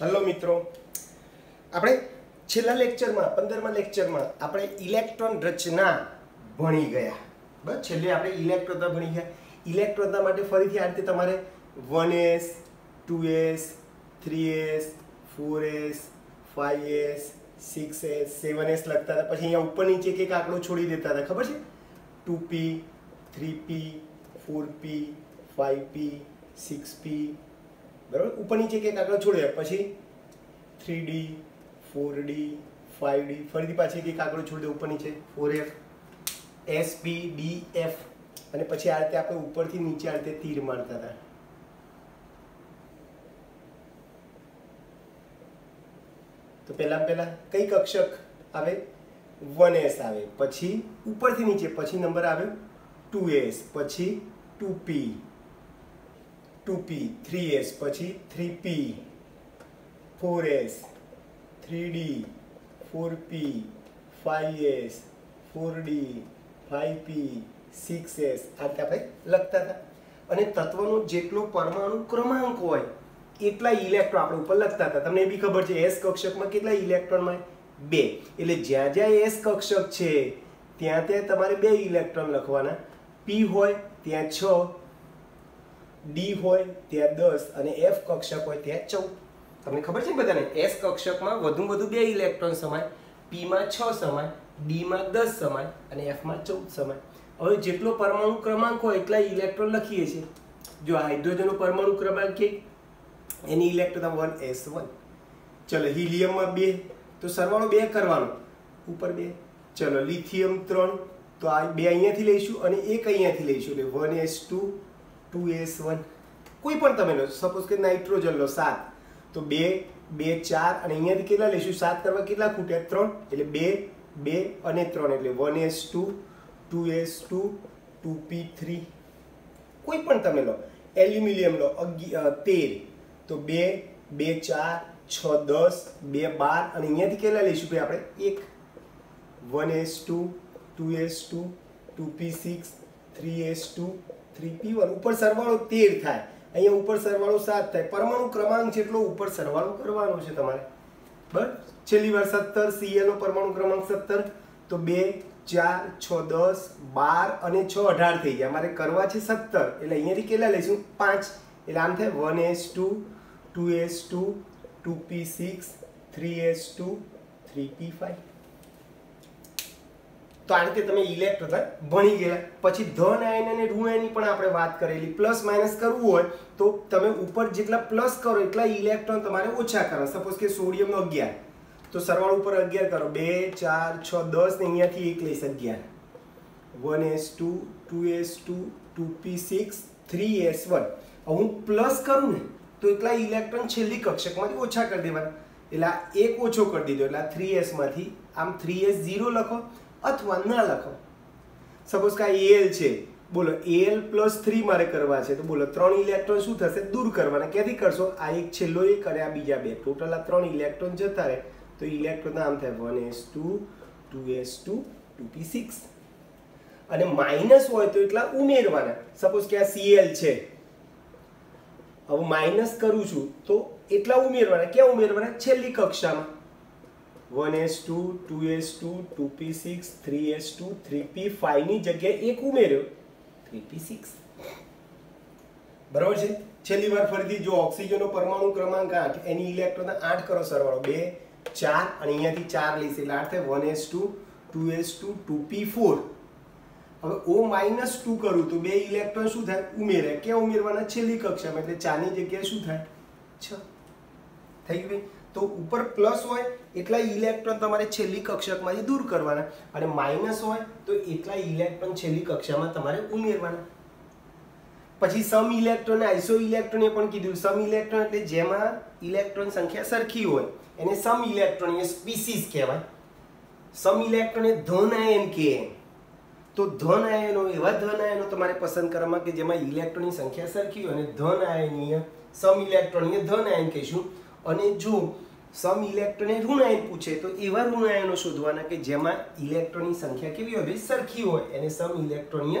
Hello મિત્રો. આપણે છેલ્લા લેક્ચરમાં, પંદરમા લેક્ચરમાં આપણે ઇલેક્ટ્રોન રચના ભણી ગયા. બસ, છેલ્લે આપણે ઇલેક્ટ્રોનતા ભણી ગયા. ઇલેક્ટ્રોનતા માટે ફરીથી આ રીતે તમારે one S, two S, three S, four S, five S, six S, seven S લખતા હતા. પછી અહીંયા ઉપર નીચે એક એક આંકડો છોડી દેતા હતા. ખબર છે? Two P, three P, four P, five P, six P બરાબર? ઉપર નીચે કંઈક આંકડો છોડે? પછી three D four D five D ફરીથી પાછી કંઈક આંકડો છોડી દો ઉપર નીચે. Four F, S P D, F. અને પછી આ રીતે આપણે ઉપરથી નીચે આ રીતે તીર મારતા હતા. તો પહેલા પહેલા કઈ કક્ષક આવે? વન એસ આવે. પછી ઉપરથી નીચે, પછી નંબર આવ્યો ટુ એસ. પછી two P. Two P three S પછી three P four S three D four P five S four D five six S આ રીતે લખતા હતા. અને તત્વનો જેટલો પરમાણુ ક્રમાંક હોય, એટલા ઇલેક્ટ્રોન આપણે ઉપર લખતા હતા. તમને એ બી ખબર છે એસ કક્ષકમાં કેટલા ઇલેક્ટ્રોનમાં બે. એટલે જ્યાં જ્યાં એસ કક્ષક છે, ત્યાં ત્યાં તમારે બે ઇલેક્ટ્રોન લખવાના. પી હોય, ત્યાં છ. ડી હોય ત્યાં દસ અને એફ કક્ષક હોય ત્યાં ચૌદ. તમને ખબર છે ને બધાને? એસ કક્ષકમાં વધુ વધુ બે ઇલેક્ટ્રોન સમાય પીમાં છ સમાય ડીમાં દસ સમાય અને એફમાં ચૌદ સમાય. હવે જેટલો પરમાણુ ક્રમાંક હોય એટલા ઇલેક્ટ્રોન લખીએ છીએ. જો હાઇડ્રોજનનો પરમાણુ ક્રમાંક કે એની ઇલેક્ટ્રોન વન એસ વન ચલો હિલિયમમાં બે, તો સરવાળો બે કરવાનો. ઉપર બે. ચલો લિથિયમ ત્રણ, તો આ બે અહીંયાથી લઈશું અને એક અહીંયાથી લઈશું. એટલે one S two two S one કોઈ પણ તમે લો. સપોઝ કે નાઇટ્રોજન લો, સાત. તો બે બે, ચાર, અને અહીંયાથી કેટલા લઈશું સાત કરવા કેટલા ખૂટ્યા ત્રણ. એટલે બે બે અને ત્રણ. એટલે one S two two S two two P three કોઈ પણ તમે લો. એલ્યુમિનિયમ લો તેર તો બે બે, ચાર, છ, દસ, બે, બાર. અને અહીંયાથી કેટલા લઈશું ભાઈ આપણે? એક. One S two two S two two P six three S two three P one ઉપર સરવાળો તેર થાય. અહીંયા ઉપર સરવાળો સાત થાય. પરમાણુ ક્રમાંક જેટલો ઉપર સરવાળો કરવાનો છે તમારે. બરાબર છેલ્લી વાર સત્તર સીએલનો પરમાણુ ક્રમાંક સત્તર. તો બે, ચાર, છ, દસ, બાર અને છ અઢાર થઈ ગયા. મારે કરવા છે સત્તર. એટલે અહીંયાથી કેટલા લઈશું? પાંચ. એટલે આમ થાય one S two two S two two P six three S two three P five તો આ રીતે તમે ઇલેક્ટ્રોન ભણી ગયા. પછી ધન આયન અને ઋણ આયનની પણ આપણે વાત કરેલી. પ્લસ માઇનસ કરવું હોય તો તમે ઉપર જેટલા પ્લસ કરો એટલા ઇલેક્ટ્રોન તમારે ઓછા કરો. સપોઝ કે સોડિયમનો અગિયાર. તો સરવાળો ઉપર અગિયાર કરો. બે, ચાર, છ, દસ, ને અહીંયાથી એક લઈશ અગિયાર. One S two two S two two P six, three S one. હું પ્લસ કરું ને, તો એટલા ઇલેક્ટ્રોન છેલ્લી કક્ષકમાંથી ઓછા કરી દેવાના. એટલે એક ઓછો કરી દીધો. એટલે થ્રી એસમાંથી આમ થ્રી એસ ઝીરો લખો. અથવા ના લખો. સપોઝ કે આ એલ છે. બોલો એલ પ્લસ થ્રી મારે કરવા છે. તો બોલો, ત્રણ ઇલેક્ટ્રોન શું થશે? દૂર કરવાના. ક્યાંથી કરશો? આ એક છેલ્લો એક અને આ બીજા બે. ટોટલ આ ત્રણ ઇલેક્ટ્રોન જતા રહે. તો ઇલેક્ટ્રોન આમ થાય one S two two S two two P six અને માઇનસ હોય તો એટલા ઉમેરવાના. સપોઝ કે આ સીએલ છે. હવે માઇનસ કરું છું તો એટલા ઉમેરવાના. ક્યાં ઉમેરવાના? છેલ્લી કક્ષામાં. One s two two s two two p six, three s two, three p ફાઈવની જગ્યાએ એક ઉમેર્યો. થ્રી પી સિક્સ. બરાબર છે? છેલ્લી વાર ફરીથી જો ઓક્સિજનનો પરમાણુ ક્રમાંક આઠ, એની ઇલેક્ટ્રોન આઠ કરો સરવાળો. બે, ચાર, અને અહીંયાથી ચાર લઈશ. એટલે આઠ થાય one s two two s two two p four. હવે ઓ માઇનસ ટુ કરું તો બે ઇલેક્ટ્રોન શું થાય? ઉમેરે ક્યાં ઉમેરવાના? છેલ્લી કક્ષામાં. એટલે ચારની જગ્યાએ શું થાય? છ. થઈ ગયું તો ઉપર પ્લસ હોય, એટલા ઇલેક્ટ્રોન તમારે છેલ્લી કક્ષકમાંથી દૂર કરવાના. અને માઇનસ હોય, તો એટલા ઇલેક્ટ્રોન છેલ્લી કક્ષામાં તમારે ઉમેરવાના. પછી સમ ઇલેક્ટ્રોન આઈસો ઇલેક્ટ્રોન પણ કીધું. સમ ઇલેક્ટ્રોન એટલે જેમાં ઇલેક્ટ્રોન સંખ્યા સરખી હોય, એને સમ ઇલેક્ટ્રોન એ સ્પીસીસ કહેવાય. સમ ઇલેક્ટ્રોન એ ધન આયન કે તો ધન આયનો એવા ધન આયનો તમારે પસંદ કરવામાં કે જેમાં ઇલેક્ટ્રોનની સંખ્યા સરખી હોય અને ધન આયનીય સમ ઇલેક્ટ્રોનીય ધન આયન કહીશું. અને જો સમ ઇલેક્ટ્રોન ઋણ આયન પૂછે તો એવા ઋણ આયનો શોધવાના કે જેમાં ઇલેક્ટ્રોનની સંખ્યા કેવી હોય? સરખી હોય. એને સમ ઇલેક્ટ્રોનીય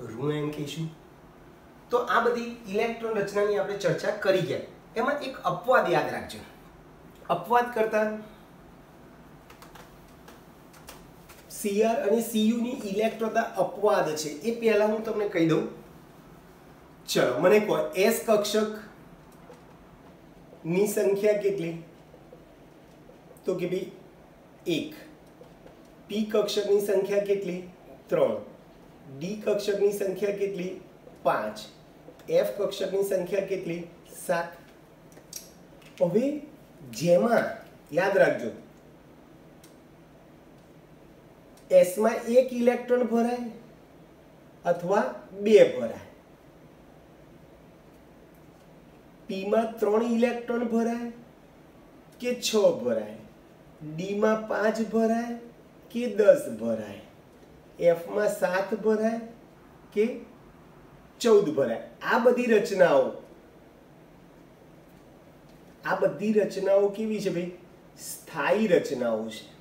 ઋણ આયન કહીશું. તો આ બધી ઇલેક્ટ્રોન રચનાની આપણે ચર્ચા કરી ગયા. એમાં એક અપવાદ યાદ રાખજો. અપવાદ કરતા સીઆર અને સીયુની ઇલેક્ટ્રોતા અપવાદ છે. એ પહેલા હું તમને કહી દઉં. ચલો, મને કહો એસ કક્ષક ની સંખ્યા કેટલી તો કે ભાઈ એક પી કક્ષકની સંખ્યા કેટલી ત્રણ ડી કક્ષકની સંખ્યા કેટલી પાંચ એફ કક્ષકની સંખ્યા કેટલી સાત હવે જેમાં યાદ રાખજો એસમાં એક ઇલેક્ટ્રોન ભરાય અથવા બે ભરાય પીમાં ત્રણ ઇલેક્ટ્રોન ભરાય કે છ ભરાય? ડીમાં પાંચ ભરાય કે દસ ભરાય? એફમાં સાત ભરાય કે ચૌદ ભરાય? આ બધી રચનાઓ. આ બધી રચનાઓ કેવી છે ભાઈ? સ્થાયી રચનાઓ છે.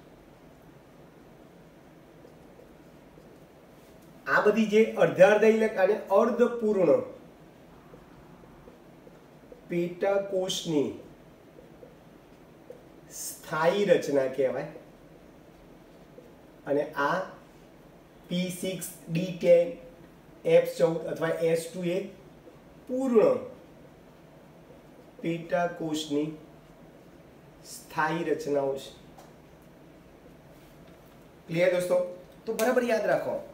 આ બધી જે અર્ધાર્ધ અને અર્ધપૂર્ણ પેટાકોષની સ્થાયી રચના કહેવાય. અને આ p six d ten f ચૌદ અથવા એસ ટુ એ પૂર્ણ પેટાકોષની સ્થાયી રચનાઓ છે. ક્લિયર દોસ્તો? તો બરાબર યાદ રાખો.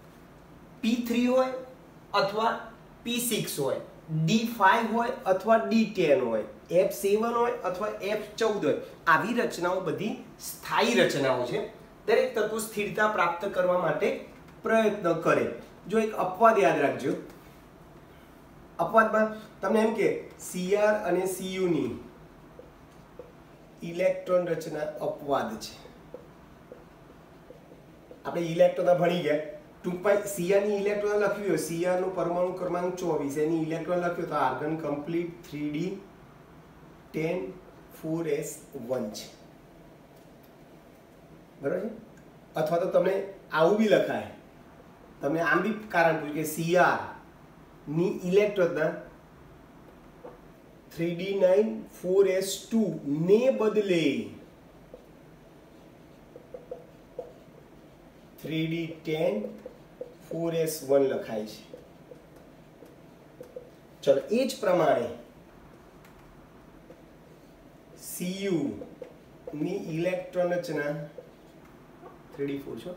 પી થ્રી હોય અથવા પી સિક્સ હોય. ડી ફાઇવ હોય અથવા ડી ટેન હોય, એફ સેવન હોય અથવા એફ ચૌદ હોય. આવી રચનાઓ બધી સ્થાયી રચનાઓ છે. દરેક તત્વો સ્થિરતા પ્રાપ્ત કરવા માટે પ્રયત્ન કરે. જો એક અપવાદ યાદ રાખજો. અપવાદમાં તમને એમ કે સીઆર અને સીયુની ઇલેક્ટ્રોન રચના અપવાદ છે. આપણે ઇલેક્ટ્રોન ભણી ગયા. ટૂંકમાં સીઆરની ઇલેક્ટ્રોન લખ્યું હોય સીઆરનું પરમાણુ ક્રમાંક ચોવીસ, એની ઇલેક્ટ્રોન લખ્યું તો argon complete three d ten four s one છે. બરાબર છે? અથવા તો તમને આવું બી લખાય. તમને આમ બી કારણ પૂછ્યું કે સીઆરની ઇલેક્ટ્રોનના three d nine four s two ને બદલે three d ten four s one લખાય છે. ચલો, એ જ પ્રમાણે સીયુ ની ઇલેક્ટ્રોન રચના થ્રી ડી ફોર છો?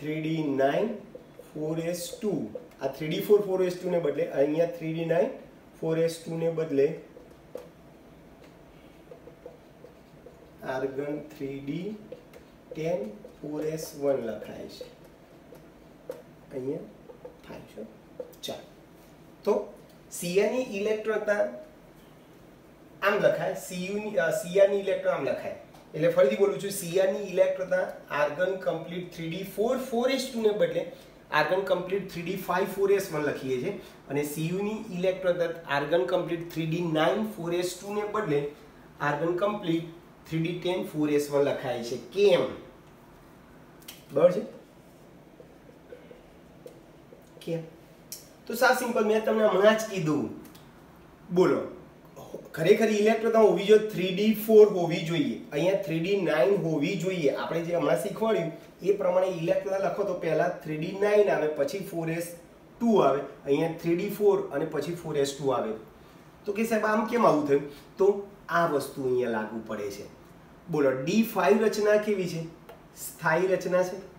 Three d nine four s two. આ three d four four s two ને બદલે અહીંયા three d nine four s two ને બદલે argon three d ten four s one લખાય છે. અહીંયા થાય છે. ચાલો. તો સીઆની ઇલેક્ટ્રોનતા આમ લખાય. સીયુની સીઆરની ઇલેક્ટ્રોન આમ લખાય. એટલે ફરીથી બોલું છું સીઆરની ઇલેક્ટ્રોનતા argon complete three d four four s ટુને બદલે argon complete three d five four s one લખીએ છીએ. અને સીયુની electron argon complete three d nine four s ટુને બદલે argon complete three d ten four s one લખાય છે. કેમ? બરાબર છે? કેમ તો સા સિમ્પલ, મેં તમને હમણાં જ કીધું. બોલો. ખરેખર ઇલેક્ટ્રોન હોવી જોઈએ થ્રી ડી ફોર હોવી જોઈએ. અહીંયા થ્રી ડી નાઇન હોવી જોઈએ. આપણે જે હમણાં શીખવાડ્યું, એ પ્રમાણે ઇલેક્ટ્રોન લખો તો પહેલાં થ્રી ડી નાઇન આવે, પછી ફોર એસ ટુ આવે. અહીંયા થ્રી ડી ફોર અને પછી ફોર એસ ટુ આવે. તો કે સાહેબ, આમ કેમ આવું થયું? તો આ વસ્તુ અહીંયા લાગુ પડે છે. બોલો ડી ફાઈવ રચના કેવી છે? સ્થાયી રચના છે?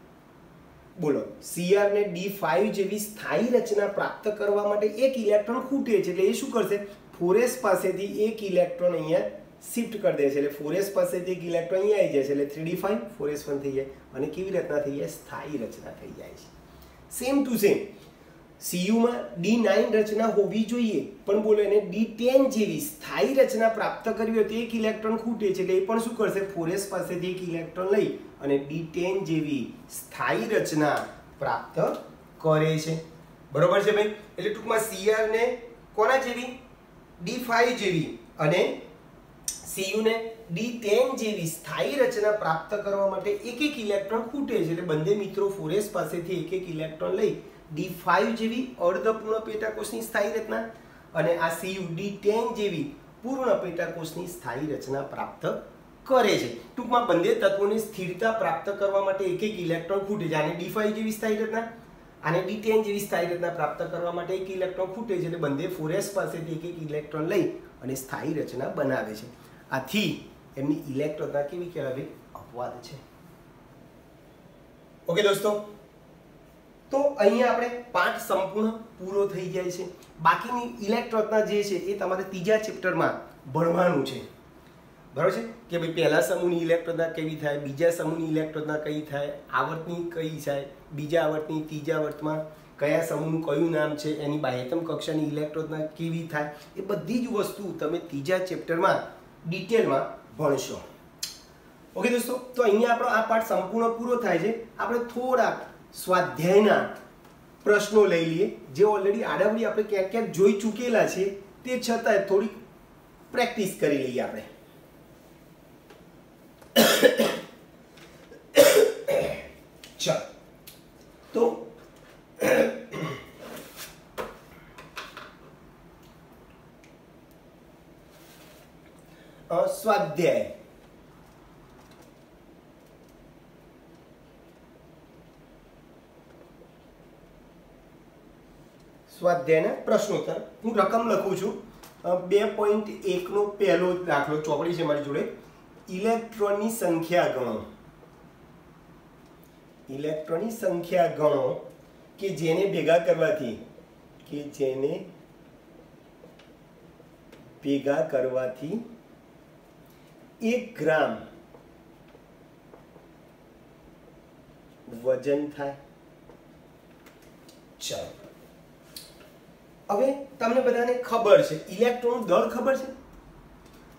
બોલો સીઆર ને ડી ફાઈવ જેવી સ્થાયી રચના પ્રાપ્ત કરવા માટે એક ઇલેક્ટ્રોન ખૂટે છે, એટલે એ શું કરશે? ફોરેસ પાસેથી એક ઇલેક્ટ્રોન અહીંયા શિફ્ટ કરી દે છે, એટલે ફોરેસ પાસેથી એક ઇલેક્ટ્રોન અહીંયા આવી જાય છે, એટલે three d five four s one થઈ જાય. અને કેવી રચના થઈ જાય? સ્થાયી રચના થઈ જાય છે. સેમ ટુ સેમ સીયુમાં ડી નાઇન રચના હોવી જોઈએ, પણ બોલો એને ડી ટેન જેવી સ્થાયી રચના પ્રાપ્ત કરવી હોય તો એક ઇલેક્ટ્રોન ખૂટે છે, એટલે એ પણ શું કરશે? ફોરેસ પાસેથી એક ઇલેક્ટ્રોન લઈ અને બી ટેન જેવી સ્થાયી રચના પ્રાપ્ત કરે છે. બરોબર છે ભાઈ? એટલે ટૂંકમાં સીઆર ને કોના જેવી? ડી ફાઈવ જેવી અને સીયુને ડી ટેન જેવી સ્થાયી રચના પ્રાપ્ત કરવા માટે એક એક ઇલેક્ટ્રોન ખૂટે છે. એટલે બંને મિત્રો ફોરેસ પાસેથી એક એક ઇલેક્ટ્રોન લઈ ડી ફાઈવ જેવી અર્ધપૂર્ણ પેટાકોષની સ્થાયી રચના અને આ સીયુ ડી ટેન જેવી પૂર્ણ પેટાકોષની સ્થાયી રચના પ્રાપ્ત કરે છે. ટૂંકમાં બંને તત્વોની સ્થિરતા પ્રાપ્ત કરવા માટે એક એક ઇલેક્ટ્રોન ખૂટે છે. આને ડી ફાઈવ જેવી સ્થાયી રચના અને ડી ટેન જેવી સ્થાયી રચના પ્રાપ્ત કરવા માટે એક ઇલેક્ટ્રોન ખૂટે છે એટલે બંને ફોરેસ પાસેથી એક એક ઇલેક્ટ્રોન લઈ અને સ્થાયી રચના બનાવે છે. આથી એમની ઇલેક્ટ્રોનતા કેવી કહેવાય અપવાદ છે. ઓકે દોસ્તો, તો અહીંયા આપણે પાઠ સંપૂર્ણ પૂરો થઈ જાય છે. બાકીની ઇલેક્ટ્રોનતા જે છે એ તમારે ત્રીજા ચેપ્ટરમાં ભણવાનું છે. બરાબર છે? કે ભાઈ પહેલા સમૂહની ઇલેક્ટ્રોનના કેવી થાય, બીજા સમૂહની ઇલેક્ટ્રોનના કઈ થાય, આવર્તની કઈ થાય, બીજા આવર્તની, ત્રીજા આવર્તમાં કયા સમૂહનું કયું નામ છે, એની બાહ્યતમ કક્ષાની ઇલેક્ટ્રોનના કેવી થાય, એ બધી જ વસ્તુ તમે ત્રીજા ચેપ્ટરમાં ડિટેલમાં ભણશો. ઓકે દોસ્તો, તો અહીંયા આપણો આ પાઠ સંપૂર્ણ પૂરો થાય છે. આપણે થોડાક સ્વાધ્યાયના પ્રશ્નો લઈ લઈએ, જે ઓલરેડી આડાવડી આપણે ક્યાંક ક્યાંક જોઈ ચૂકેલા છે તે છતાંય થોડીક પ્રેક્ટિસ કરી લઈએ આપણે. ચાલ તો સ્વાધ્યાય સ્વાધ્યાયના પ્રશ્નોત્તર. હું રકમ લખું છું. બે પોઈન્ટ એકનો પહેલો દાખલો ચોપડી છે મારી જોડે. ઇલેક્ટ્રોનની સંખ્યા ગણો. ઇલેક્ટ્રોનની સંખ્યા ગણો કે જેને ભેગા કરવાથી, કે જેને ભેગા કરવાથી એક ગ્રામ વજન થાય. ચાલો. હવે તમને બધાને ખબર છે ઇલેક્ટ્રોન દળ ખબર છે?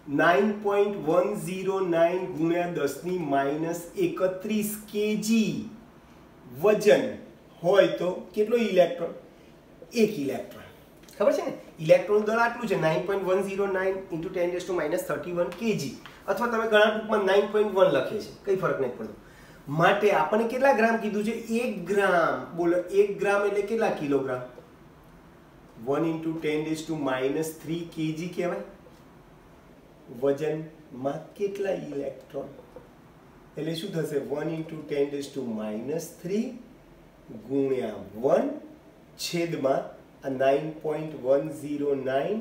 Nine point one zero nine ગુણ્યા દસની માઇનસ એકત્રીસ કેજી વજન હોય તો કેટલો ઇલેક્ટ્રોન? એક ઇલેક્ટ્રોન. ખબર છે ને? ઇલેક્ટ્રોન દળ આટલું છે, nine point one zero nine into ten raise to minus thirty one kg અથવા તમે ઘણા ટૂંકમાં નાઇન પોઈન્ટ વન લખે છે, કઈ ફરક નહીં પડતો માટે આપણને કેટલા ગ્રામ કીધું છે? એક ગ્રામ. બોલો, એક ગ્રામ એટલે કેટલા kilogram? One into ten raise to minus three kg કહેવાય? વજનમાં કેટલા ઇલેક્ટ્રોન? એટલે શું થશે? One into ten raise to minus three ગુણ્યા વન છેદમાં આ nine point one zero nine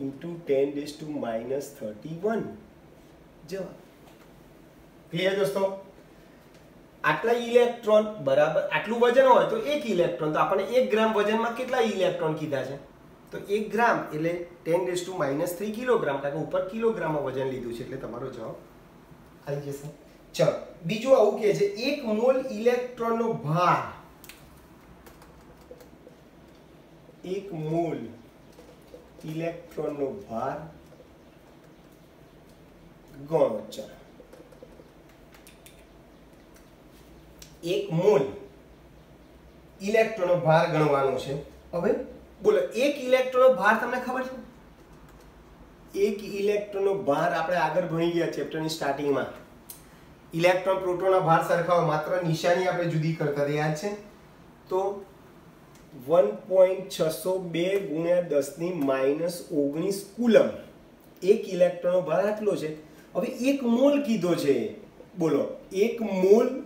into ten raise to minus thirty one જવાબ. ક્લિયર દોસ્તો? આટલા ઇલેક્ટ્રોન બરાબર, આટલું વજન હોય તો એક ઇલેક્ટ્રોન. તો આપણને એક ગ્રામ વજનમાં કેટલા ઇલેક્ટ્રોન કીધા છે? તો એક ગ્રામ એટલે ten days to minus three kilogram કારણ કે ઉપર કિલોગ્રામમાં વજન લીધું છે એટલે તમારો જવાબ આવી જશે. ચલો, બીજું આવું કે છે, એક મોલ ઇલેક્ટ્રોનનો ભાર. એક મોલ ઇલેક્ટ્રોનનો ભાર. ગણો, ચલો. એક મોલ ઇલેક્ટ્રોનનો ભાર ગણવાનો છે. હવે બોલો, એક ઇલેક્ટ્રોનનો ભાર તમને ખબર છે? એક ઇલેક્ટ્રોનનો ભાર આપણે આગળ ભણી ગયા ચેપ્ટરની સ્ટાર્ટિંગમાં. ઇલેક્ટ્રોન પ્રોટોનના ભાર સરખાવો, માત્ર નિશાની આપણે જુદી કરતા યાદ છે? તો વન પોઈન્ટ છસો બે ગુણ્યા દસની માઇનસ ઓગણીસ કુલમ. એક ઇલેક્ટ્રોનનો ભાર આટલો છે. હવે એક મોલ કીધો છે. બોલો, એક મોલ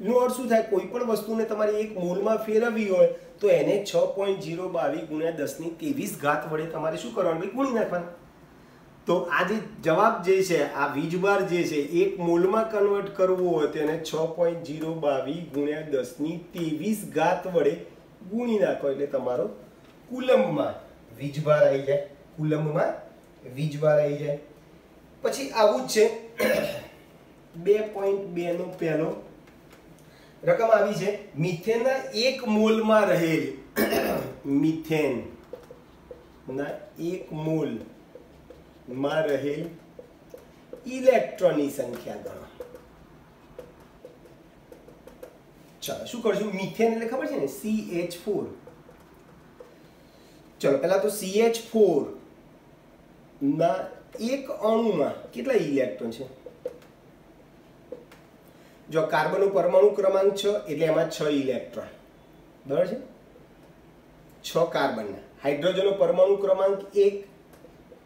નો અર્થ શું થાય? કોઈ પણ વસ્તુને તમારે એક મોલમાં ફેરવવી હોય તો એને છ પોઈન્ટ જીરો બાવીસ ગુણ્યા દસની ત્રેવીસ ઘાત વડે તમારે શું કરવાનું? ભાઈ, ગુણી નાખવાનું. તો આ જે જવાબ જે છે, આ વીજભાર જે છે, એક મોલમાં કન્વર્ટ કરવો હોય તો એને છ પોઈન્ટ જીરો બાવીસ ગુણ્યા દસની ત્રેવીસ ઘાત વડે ગુણી નાખો. એટલે તમારો કુલમમાં વીજભાર આવી જાય. કુલમમાં વીજભાર આવી જાય. પછી આવું જ છે. બે પોઈન્ટ બેનો પહેલો રકમ આવી છે. મિથેનના એક મોલમાં રહેલ. મિથેન. ના, એક મોલમાં રહેલ ઇલેક્ટ્રોનની સંખ્યા ગણો. ચાલો, શું કરશું? મિથેન એટલે ખબર છે ને? સી એચ ફોર ચલો, પહેલા તો સી એચ ફોર ના, એક અણુમાં કેટલા ઇલેક્ટ્રોન છે? જો કાર્બનનો પરમાણુ ક્રમાંક છ, એટલે એમાં છ ઇલેક્ટ્રોન. બરાબર છે? છ કાર્બનના. હાઇડ્રોજનનો પરમાણુ ક્રમાંક એક,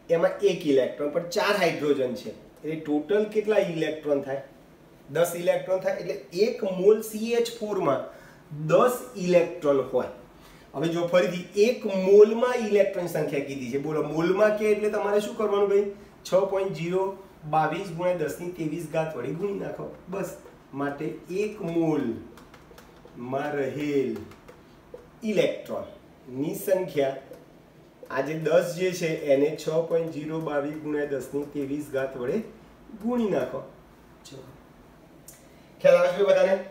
એમાં એક ઇલેક્ટ્રોન. પણ ચાર હાઇડ્રોજન છે. એટલે ટોટલ કેટલા ઇલેક્ટ્રોન થાય? દસ ઇલેક્ટ્રોન થાય. એટલે એક મોલ સીએચ ફોરમાં દસ ઇલેક્ટ્રોન હોય. હવે જો ફરીથી એક મોલમાં ઇલેક્ટ્રોન સંખ્યા કીધી છે, બોલો મોલમાં કે એટલે તમારે શું કરવાનું ભાઈ? છ પોઈન્ટ જીરો બાવીસ ગુણ્યા દસની ત્રેવીસ ઘાત વડે ગુણી નાખો. બસ. માટે એક મોલમાં રહેલ ઇલેક્ટ્રોનની સંખ્યા આજે દસ જે છે એને છ પોઈન્ટ જીરો બાવીસ ગુણ્યા દસની ત્રેવીસ ઘાત વડે ગુણી નાખો. ખ્યાલ આવે છે બધાને?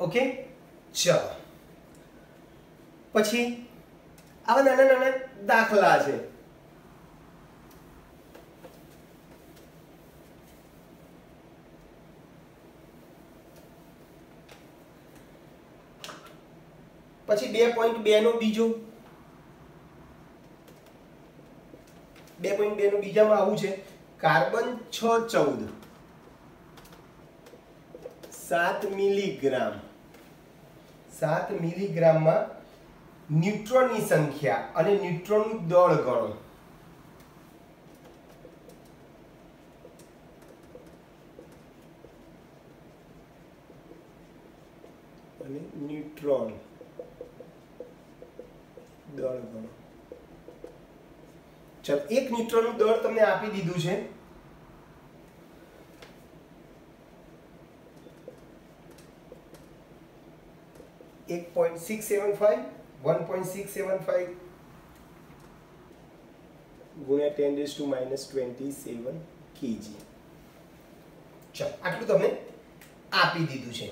ઓકે? ચલો. પછી આવા નાના નાના દાખલા છે. પછી બે પોઈન્ટ બે નો બીજો. બે પોઈન્ટ બે નું બીજામાં આવું છે. કાર્બન છ ચૌદ. સાત મિલીગ્રામ. સાત મિલીગ્રામમાં ન્યુટ્રોનની સંખ્યા અને ન્યુટ્રોનનું દળ ગણો. અને ન્યુટ્રોન. દળ ગણો ચાલો, એક ન્યુટ્રોનનું દળ તમને આપી દીધું છે. એક point six seven five one point six seven five ગુણ્યા ten raise to minus twenty seven kg ચાલો, આટલું તમે આપી દીધું છે.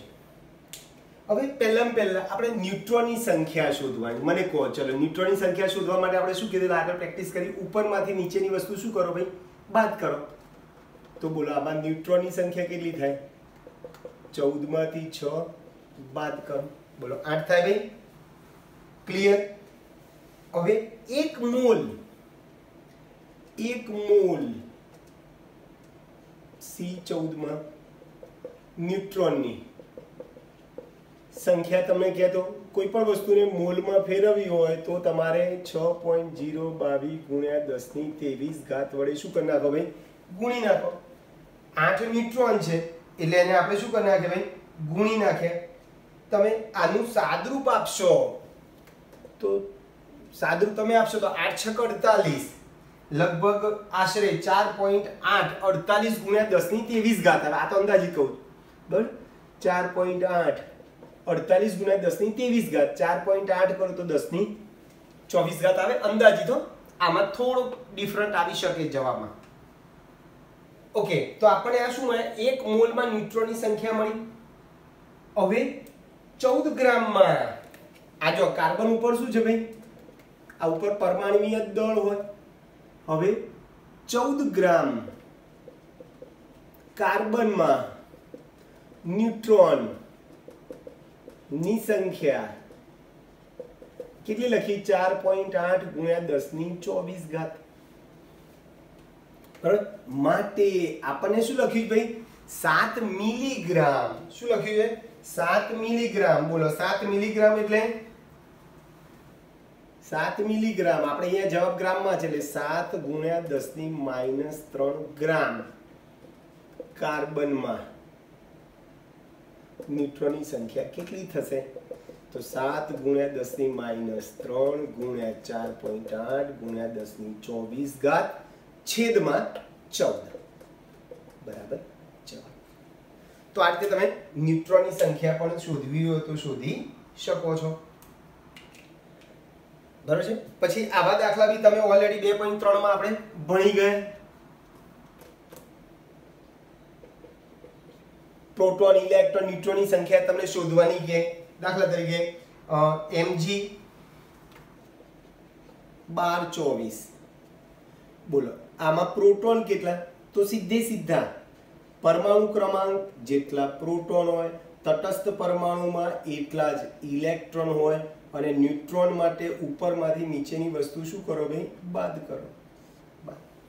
હવે પહેલાં પહેલાં આપણે ન્યુટ્રોનની સંખ્યા શોધવાની. મને કહો, ચલો, ન્યુટ્રોનની સંખ્યા શોધવા માટે આપણે શું કીધું? આગળ પ્રેક્ટિસ કરી. ઉપરમાંથી નીચેની વસ્તુ શું કરો ભાઈ? બાદ કરો. તો બોલો આમાં ન્યુટ્રોનની સંખ્યા કેટલી થાય? ચૌદમાંથી છ. બાદ કરો. બોલો, આઠ થાય ભાઈ? ક્લિયર હવે એક મોલ એક મોલ સી ચૌદમાં ન્યુટ્રોનની સંખ્યા તમને કહેતો કોઈ પણ વસ્તુને મોલમાં ફેરવવી હોય તો તમારે છ પોઈન્ટ જીરો બાવીસ ગુણ્યા દસની ત્રેવીસ ઘાત વડે શું કરી નાખો ભાઈ? ગુણી નાખો. આઠ ન્યુટ્રોન છે, એટલે એને આપણે શું કરી નાખીએ ભાઈ? ગુણી નાખ્યા તમે આનું સાદરૂપ આપશો. તો સાદરૂપ તમે આપશો તો આઠ છક અડતાલીસ. લગભગ આશરે ચાર પોઈન્ટ આઠ અડતાલીસ ગુણ્યા દસની ત્રેવીસ ઘાત. આવે આ તો અંદાજિત કહું બરાબર? ચાર પોઈન્ટ આઠ અડતાલીસ ગુણ્યા દસની ત્રેવીસ ઘાત, ચાર પોઈન્ટ આઠ કરો તો દસની ચોવીસ ઘાત આવે. અંદાજિત હો. આમાં થોડોક ડિફરન્ટ આવી શકે જવાબમાં. ઓકે તો આપણને આ શું મળે? એક મોલમાં ન્યુટ્રોનની સંખ્યા મળી. હવે ચૌદ ગ્રામમાં આ જો કાર્બન ઉપર શું છે ભાઈ? આ ઉપર પરમાણુય દળ હોય. હવે ચૌદ ગ્રામ કાર્બનમાં ન્યુટ્રોન ની સંખ્યા કેટલી લખી? ચાર પોઈન્ટ આઠ ગુણ્યા દસની ચોવીસ ઘાત. માટે આપણને શું લખ્યું ભાઈ? સાત મિલીગ્રામ. શું લખ્યું છે? સાત મિલીગ્રામ. બોલો, સાત મિલીગ્રામ એટલે? સાત મિલીગ્રામ. આપણે અહીંયા જવાબ ગ્રામમાં છે એટલે સાત ગુણ્યા દસની માઇનસ ત્રણ ગ્રામ કાર્બનમાં. ન્યુટ્રોનની સંખ્યા કેટલી થશે? તો સાત ગુણ્યા દસની માઇનસ ત્રણ ગુણ્યા ચાર પોઈન્ટ આઠ ગુણ્યા દસની ચોવીસ ઘાત છેદમાં ચૌદ. બરાબર? જવાબ તો આ રીતે તમે ન્યુટ્રોનની સંખ્યા પણ શોધવી હોય તો શોધી શકો છો. બરાબર છે? પછી આવા દાખલા બી તમે ઓલરેડી બે પોઈન્ટ ત્રણમાં આપણે ભણી ગયા. પ્રોટોન, ઇલેક્ટ્રોન, ન્યુટ્રોનની સંખ્યા તમને શોધવાની કે, દાખલા તરીકે એમજી બાર ચોવીસ. બોલો, આમાં પ્રોટોન કેટલા? તો સીધે સીધા પરમાણુ ક્રમાંક જેટલા પ્રોટોન હોય, તટસ્થ પરમાણુમાં એટલા જ ઇલેક્ટ્રોન હોય અને ન્યુટ્રોન માટે ઉપરમાંથી નીચેની વસ્તુ શું કરો ભાઈ? બાદ કરો.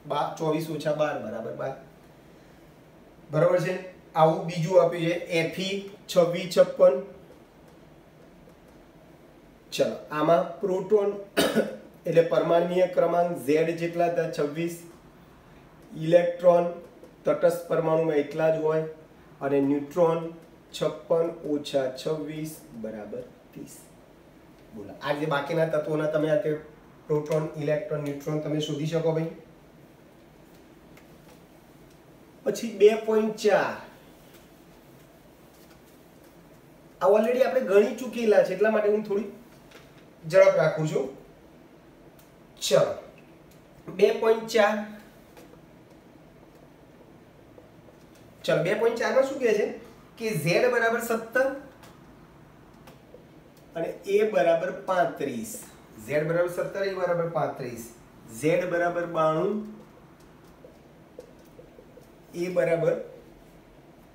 બા, ચોવીસ ઓછા બાર, બરાબર બાર બરાબર છે? આવું બીજું આપ્યું છે. એફી છવ્વીસ છપ્પન. ચલો, આમાં પ્રોટોન એટલે પરમાણ્વીય ક્રમાંક ઝેડ જેટલા હતા, છવ્વીસ. ઇલેક્ટ્રોન તટસ્થ પરમાણુમાં એટલા જ હોય. અને ન્યુટ્રોન છપ્પન ઓછા છવ્વીસ બરાબર ત્રીસ. બોલો, આ જે બાકીના તત્વોના તમે આ તે પ્રોટોન, ઇલેક્ટ્રોન, ન્યુટ્રોન તમે શોધી શકો ભાઈ. પછી બે પોઈન્ટ ચાર. આ ઓલરેડી આપણે ગણી ચૂકેલા છે, એટલા માટે હું થોડી ઝડપ રાખું છું. ચલો. બે પોઈન્ટ ચાર. ચલો, બે પોઈન્ટ ચારમાં શું કહે છે? કે ઝેડ બરાબર સત્તર અને એ બરાબર પાંત્રીસ. ઝેડ બરાબર સત્તર એ બરાબર પાંત્રીસ. ઝેડ બરાબર બાણું. એ બરાબર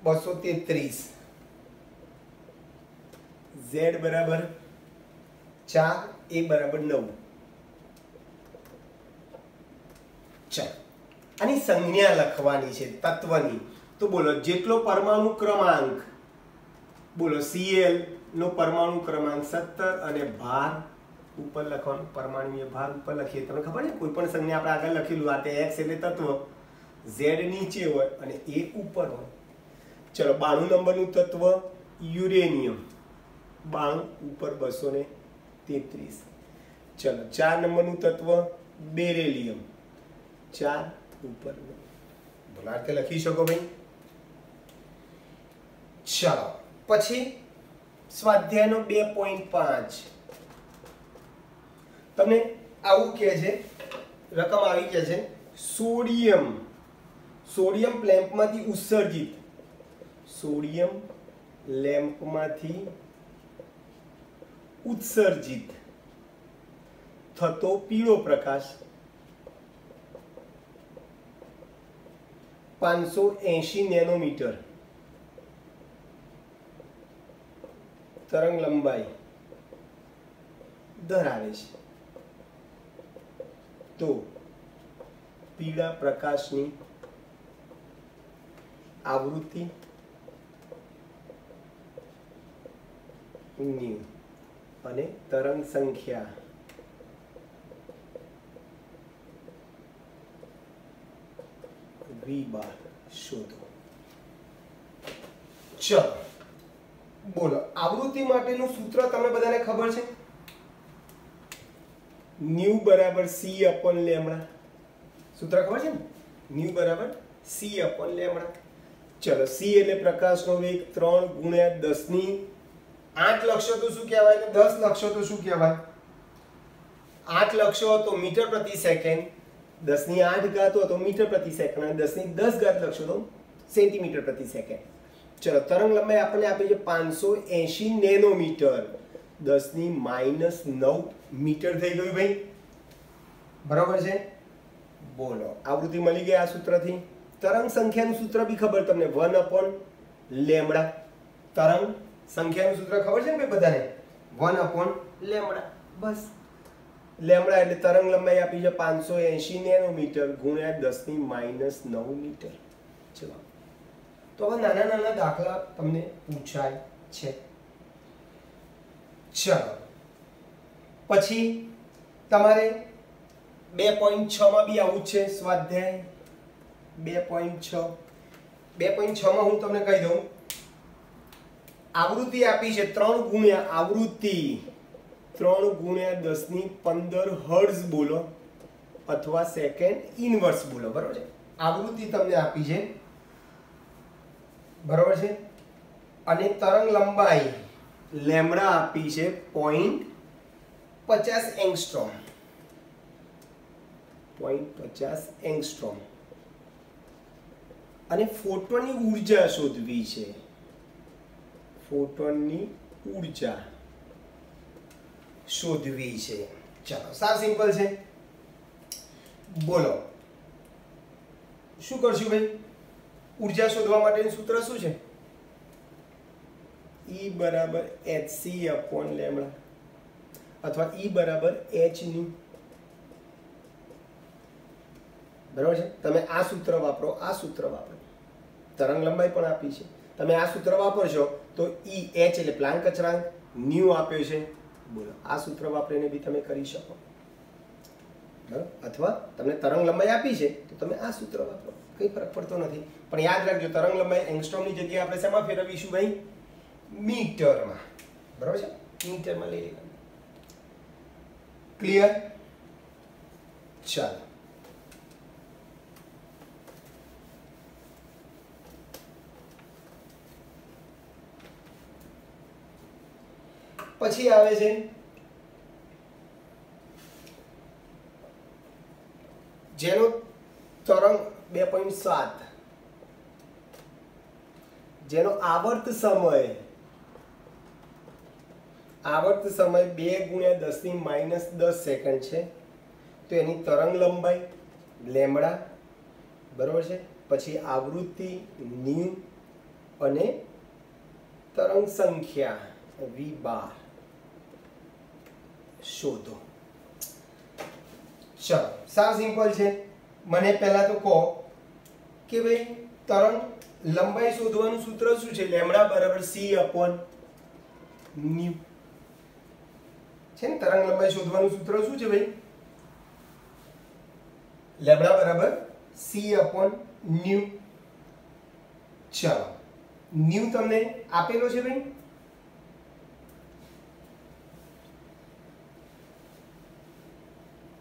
બસો તેત્રીસ. ઝેડ બરાબર ચાર એ બરાબર નવ. ચાલ. આની સંજ્ઞા લખવાની છે, તત્વની. તો બોલો, જેટલો પરમાણુ ક્રમાંક, બોલો સીએલ નો પરમાણુ ક્રમાંક સત્તર અને ભાર ઉપર લખવાનું, પરમાણુય ભાર ઉપર લખીએ. તમને ખબર છે, કોઈ પણ સંજ્ઞા આપણે આગળ લખેલું આ તે એક્સ એટલે તત્વ. ઝેડ નીચે હોય અને એ ઉપર હોય. ચલો, બાણું નંબરનું તત્વ યુરેનિયમ. બાણું ઉપર બસો ને તેત્રીસ. ચલો, ચાર નંબરનું તત્વ, બેરેલિયમ. ચાર ઉપર ભલાર્થે લખી શકો ભાઈ? ચાલો, પછી સ્વાધ્યાયનો બે પોઈન્ટ પાંચ. તમને આવું કહે છે, રકમ આવી કે છે, સોડિયમ. સોડિયમ લેમ્પમાંથી ઉત્સર્જિત. સોડિયમ લેમ્પમાંથી ઉત્સર્જિત. થતો પીળો પ્રકાશ. પાંચસો એંશી નેનોમીટર. તરંગ લંબાઈ ધરાવે છે. તો પીળા પ્રકાશની આવૃત્તિ. ન્યુ અને તરંગ સંખ્યા. વી બાર, શોધો. ચલો બોલો, આવૃત્તિ માટેનું સૂત્ર તમને બધાને ખબર છે? ન્યુ બરાબર સી અપોન લેમડા. સૂત્ર ખબર છે ને? ન્યુ બરાબર સી અપોન લેમડા. ચલો, સી એટલે પ્રકાશનો વેગ ત્રણ ગુણ્યા દસની આઠ લક્ષો તો શું કહેવાય ને દસ લક્ષો તો શું કહેવાય? આઠ લક્ષો તો મીટર પ્રતિ સેકન્ડ દસની આઠ ઘાત તો મીટર પ્રતિ સેકન્ડ અને દસની દસ ઘાત લક્ષો તો સેન્ટીમીટર પ્રતિ સેકન્ડ. ચલો, તરંગ લંબાઈ આપણને આપી છે પાંચસો એસી નેનોમીટર. દસની માઇનસ નવ મીટર થઈ ગયું ભાઈ. બરોબર છે? બોલો, આવૃત્તિ મળી ગઈ આ સૂત્રથી. તરંગ સંખ્યાનું સૂત્ર બી ખબર તમને? One upon lambda. તરંગ સંખ્યાનું સૂત્ર ખબર છે ને બધાને? One upon lambda. બસ. લેમડા એટલે તરંગ લંબાઈ આપી છે પાંચસો એસી નેનોમીટર ગુણ્યા દસની માઇનસ નવ મીટર. ચલો તો હવે નાના નાના દાખલા તમને પૂછાય છે. ચલો. પછી તમારે બે પોઈન્ટ છ માં બી આવું છે સ્વાધ્યાય. બે પોઈન્ટ છ. બે પોઈન્ટ છ માં હું તમને કહી દઉં. આવૃત્તિ આપી છે ત્રણ ગુણ્યા આવૃત્તિ. ત્રણ ગુણ્યા દસની પંદર હર્ઝ બોલો અથવા સેકન્ડ ઇનવર્સ બોલો. બરોબર છે? આવૃત્તિ તમને આપી છે. બરોબર છે? અને તરંગ લંબાઈ લેમડા આપી છે પોઈન્ટ પચાસ એંગસ્ટ્રોમ. પોઈન્ટ પચાસ એંગસ્ટ્રોમ. અને ફોટોની ઊર્જા શોધવી છે. ફોટોનની ઊર્જા શોધવી છે. ચાલો સાવ સિમ્પલ છે. બોલો. શું કરશું ભાઈ? ઊર્જા શોધવા માટેનું સૂત્ર શું છે? E બરાબર hc અપોન લેમડા અથવા E બરાબર h ની. બરાબર છે? તમે આ સૂત્ર વાપરો, આ સૂત્ર વાપરો. તરંગ લંબાઈ પણ આપી છે. તમે આ સૂત્ર વાપરશો તો ઈ એચ એટલે પ્લાન્ક અચળાંક ન્યુ આપ્યો છે. બોલો, આ સૂત્ર વાપરીને બી તમે કરી શકો. બરાબર? અથવા તમને તરંગ લંબાઈ આપી છે, તો તમે આ સૂત્ર વાપરો. કંઈ ફરક પડતો નથી. પણ યાદ રાખજો, તરંગ લંબાઈ એંગસ્ટ્રોમની જગ્યાએ આપણે શેમાં ફેરવીશું ભાઈ? મીટરમાં. બરાબર છે? મીટરમાં લઈ લેવાનું. ક્લિયર ચાલો. પછી આવે છે. જેનો તરંગ બે પોઈન્ટ સાત. જેનો આવર્ત સમય આવર્ત સમય બે ગુણ્યા દસની માઇનસ દસ સેકન્ડ છે. તો એની તરંગ લંબાઈ લેમડા બરોબર છે? પછી આવૃત્તિ ન્યુ અને તરંગ સંખ્યા, વી બાર. શોધો. ચલો, સાવ સિમ્પલ છે. મને પહેલા તો કહો કે ભાઈ તરંગ લંબાઈ શોધવાનું સૂત્ર શું છે? લેમડા બરાબર સી અપોન ન્યુ. છે ને? તરંગ લંબાઈ શોધવાનું સૂત્ર શું છે ભાઈ? લેમડા બરાબર સી અપોન ન્યુ. ચલો, ન્યુ તમને આપેલો છે ભાઈ?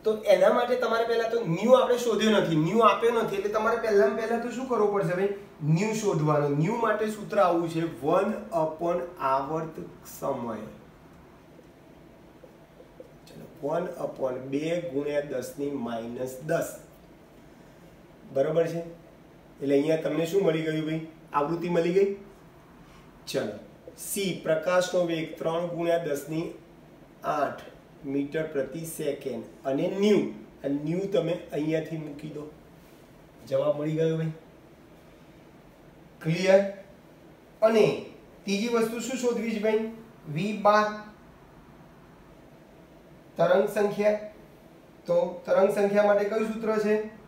તો એના માટે તમારે પહેલા તો ન્યુ આપણે શોધ્યો નથી. ન્યુ આપ્યો નથી એટલે તમારે પહેલા પહેલા તો શું કરવું પડશે ભાઈ? ન્યુ શોધવાનું. ન્યુ માટે સૂત્ર આવું છે વન અપોન આવર્ત સમય. વન અપોન બે ગુણ્યા દસની માઇનસ દસ. બરોબર છે? એટલે અહીંયા તમને શું મળી ગયું ભાઈ? આવૃત્તિ મળી ગઈ? ચલો. સી પ્રકાશનો વેગ ત્રણ ગુણ્યા દસની આઠ. મીટર પ્રતિ સેકન્ડ. અને ન્યૂ આ ન્યૂ તમે અહીંયાથી મૂકી દો. જવાબ મળી ગયો ભાઈ. ક્લિયર અને ત્રીજી વસ્તુ શું શોધવી છે ભાઈ? વી બાર. તરંગ સંખ્યા. તો તરંગ સંખ્યા માટે કયું સૂત્ર છે?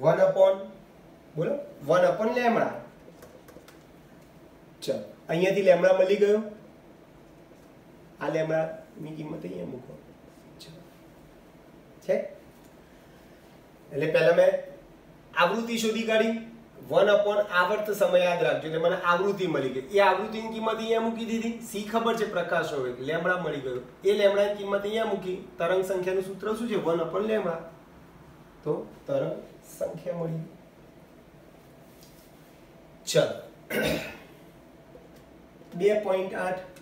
વન અપોન, બોલો? One upon lambda. ચલો, અહીંયાથી લેમડા મળી ગયો. આ લેમડાની કિંમત અહીંયા મૂકો. છે? એટલે પહેલા મેં આવૃત્તિ શોધી કાઢી. વન અપોન આવર્ત સમય યાદ રાખજો. એટલે મને આવૃત્તિ મળી ગઈ. એ આવૃત્તિની કિંમત અહીંયા મૂકી દીધી. સી ખબર છે પ્રકાશ હોય લેમડા મળી ગયો. એ લેમડાની કિંમત અહીંયા મૂકી. તરંગ સંખ્યાનું સૂત્ર શું છે? One upon lambda. તો તરંગ સંખ્યા મળી ચલો. બે પોઈન્ટ આઠ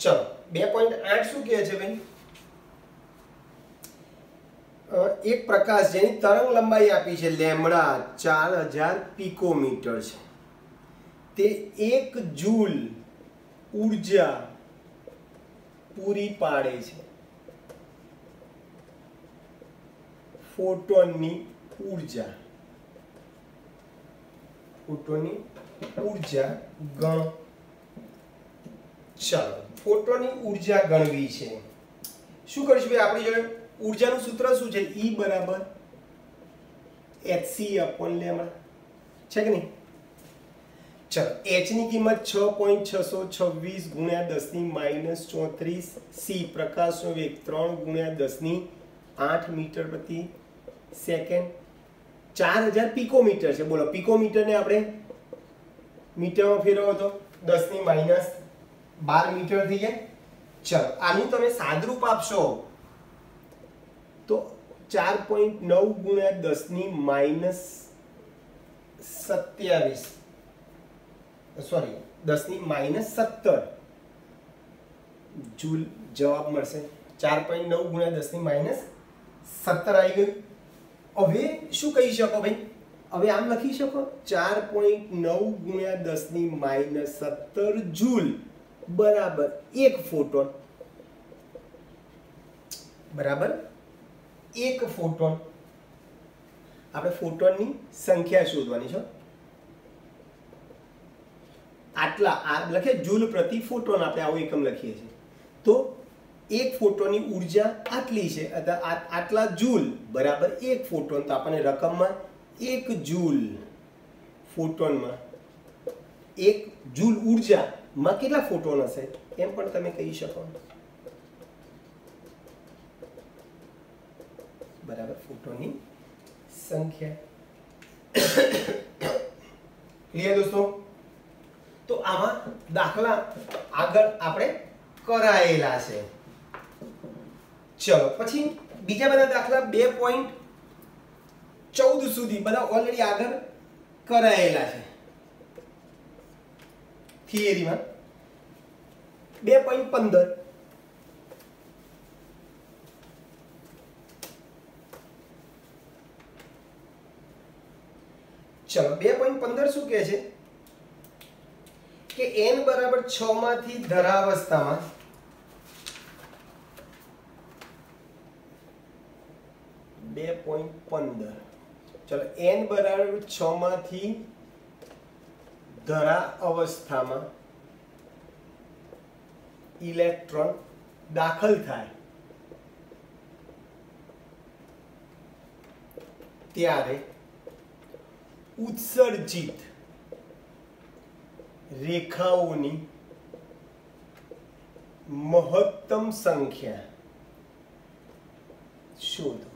ચલો, બે પોઈન્ટ આઠ શું કહે છે ભાઈ એક પ્રકાશ જેની તરંગ લંબાઈ આપી છે લેમડા ચાર હજાર પિકોમીટર છે. તે એક જૂલ ઊર્જા પૂરી પાડે છે. ફોટોનની ઊર્જા. ફોટોની ઊર્જા ગણ ચાલો, ફોટોની ઊર્જા ગણવી છે. શું કરીશું ભાઈ? આપણી જોડે ઉર્જાનું સૂત્ર શું છે? E બરાબર hc અપોન લેમડા છે કે નહીં? ચલો એચની કિંમત છ પોઈન્ટ છસો છવ્વીસ ગુણ્યા દસની માઇનસ ચોત્રીસ સી પ્રકાશનો વેગ ત્રણ ગુણ્યા દસની આઠ મીટર પ્રતિ સેકન્ડ. ચાર હજાર પિકોમીટર છે. બોલો, પિકોમીટરને આપણે મીટરમાં ફેરવો તો દસની માઇનસ બાર મીટર થઈ જાય. ચલો, આનું તમે સાદરૂપ આપશો. તો ચાર પોઈન્ટ નવ ગુણ્યા દસની માઇનસ સત્યાવીસ. સોરી દસની માઇનસ સત્તર. જૂલ, જવાબ મળશે. ચાર પોઈન્ટ નવ ગુણ્યા દસની માઇનસ સત્તર આવી ગયું. હવે શું કહી શકો ભાઈ? હવે આમ લખી શકો? ચાર પોઈન્ટ નવ ગુણ્યા દસની માઇનસ સત્તર જૂલ. બરાબર. એક ફોટોન. બરાબર? એક ફોટોન. આપણે ફોટોનની સંખ્યા શોધવાની છે. આટલા આ લખે જૂલ પ્રતિ ફોટોન આપણે આવો એકમ લખીએ છીએ. તો એક ફોટોની ઊર્જા આટલી છે આટલા જૂલ, બરાબર એક ફોટોન. તો આપણને રકમમાં એક જૂલ ફોટોનમાં એક જૂલ ઊર્જા માં કેટલા ફોટોન હશે એમ પણ તમે કહી શકો. બરાબર ફોટોની સંખ્યા. ક્લિયર દોસ્તો? તો આમાં દાખલા આગળ આપણે કરાયેલા છે. ચલો, પછી બીજા બધા દાખલા બે પોઈન્ટ ચૌદ સુધી બધા ઓલરેડી આગળ કરાયેલા છે. થિયરીમાં બે પોઈન્ટ પંદર. ચલો, બે પોઈન્ટ પંદર શું કહે છે? કે એન બરાબર છ માંથી ધરાવસ્થામાં બે પોઈન્ટ પંદર. ચલો એન બરાબર છ માંથી ધરા અવસ્થામાં ઇલેક્ટ્રોન દાખલ થાય. ત્યારે ઉત્સર્જિત રેખાઓની મહત્તમ સંખ્યા શોધો.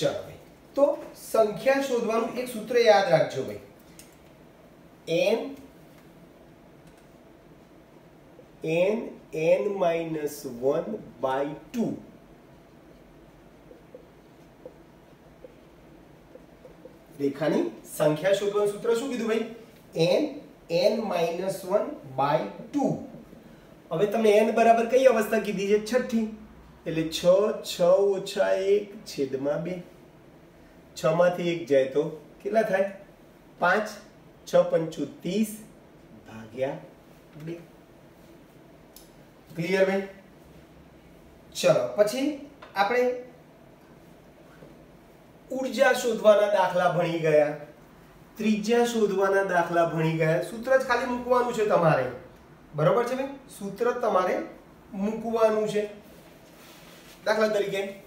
ચાલો. તો સંખ્યા શોધવાનું એક સૂત્ર યાદ રાખજો ભાઈ. N n n minus one by two રેખાની સંખ્યા શોધવાનું સૂત્ર શું કીધું ભાઈ? N n minus one by two હવે તમે એન બરાબર કઈ અવસ્થા કીધી છે? છઠ્ઠી એટલે છ છ ઓછા એક છેદમાં બે. છમાંથી માંથી એક જાય તો કેટલા થાય? પાંચ. છ પંચુ ત્રીસ ભાગ્યા બે. ક્લિયર ભાઈ ચલો, પછી આપણે ઊર્જા શોધવાના દાખલા ભણી ગયા, ત્રિજ્યા શોધવાના દાખલા ભણી ગયા. સૂત્ર જ ખાલી મૂકવાનું છે તમારે. બરોબર છે ભાઈ સૂત્ર તમારે મૂકવાનું છે. દાખલા તરીકે,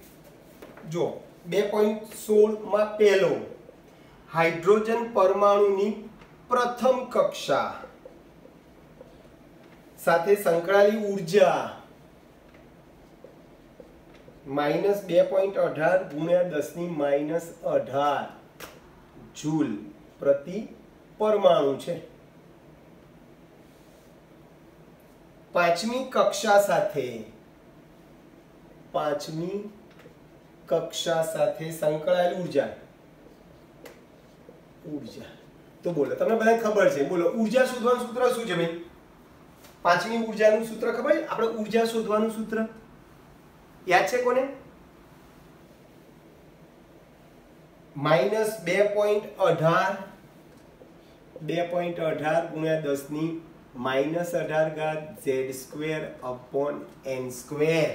જો, બે પોઈન્ટ સોળમાં પહેલો, હાઇડ્રોજન પરમાણુની પ્રથમ કક્ષા. સાથે સંકળાયેલી ઊર્જા. માઇનસ બે પોઈન્ટ અઢાર ગુણ્યા દસની માઇનસ અઢાર. જૂલ પ્રતિ પરમાણુ છે. પાંચમી કક્ષા સાથે. પાંચમી કક્ષા સાથે સંકળાયેલ ઊર્જા. ઊર્જા. તો બોલો, તમને બધાને ખબર છે. બોલો ઊર્જા શોધવાનું સૂત્ર શું છે ભાઈ? પાંચમી ઉર્જાનું સૂત્ર ખબર છે? આપણે ઊર્જા શોધવાનું સૂત્ર. યાદ છે કોને? માઇનસ બે પોઈન્ટ અઢાર, બે પોઈન્ટ અઢાર ગુણ્યા દસની માઇનસ અઢાર ઘાત Z square upon n square.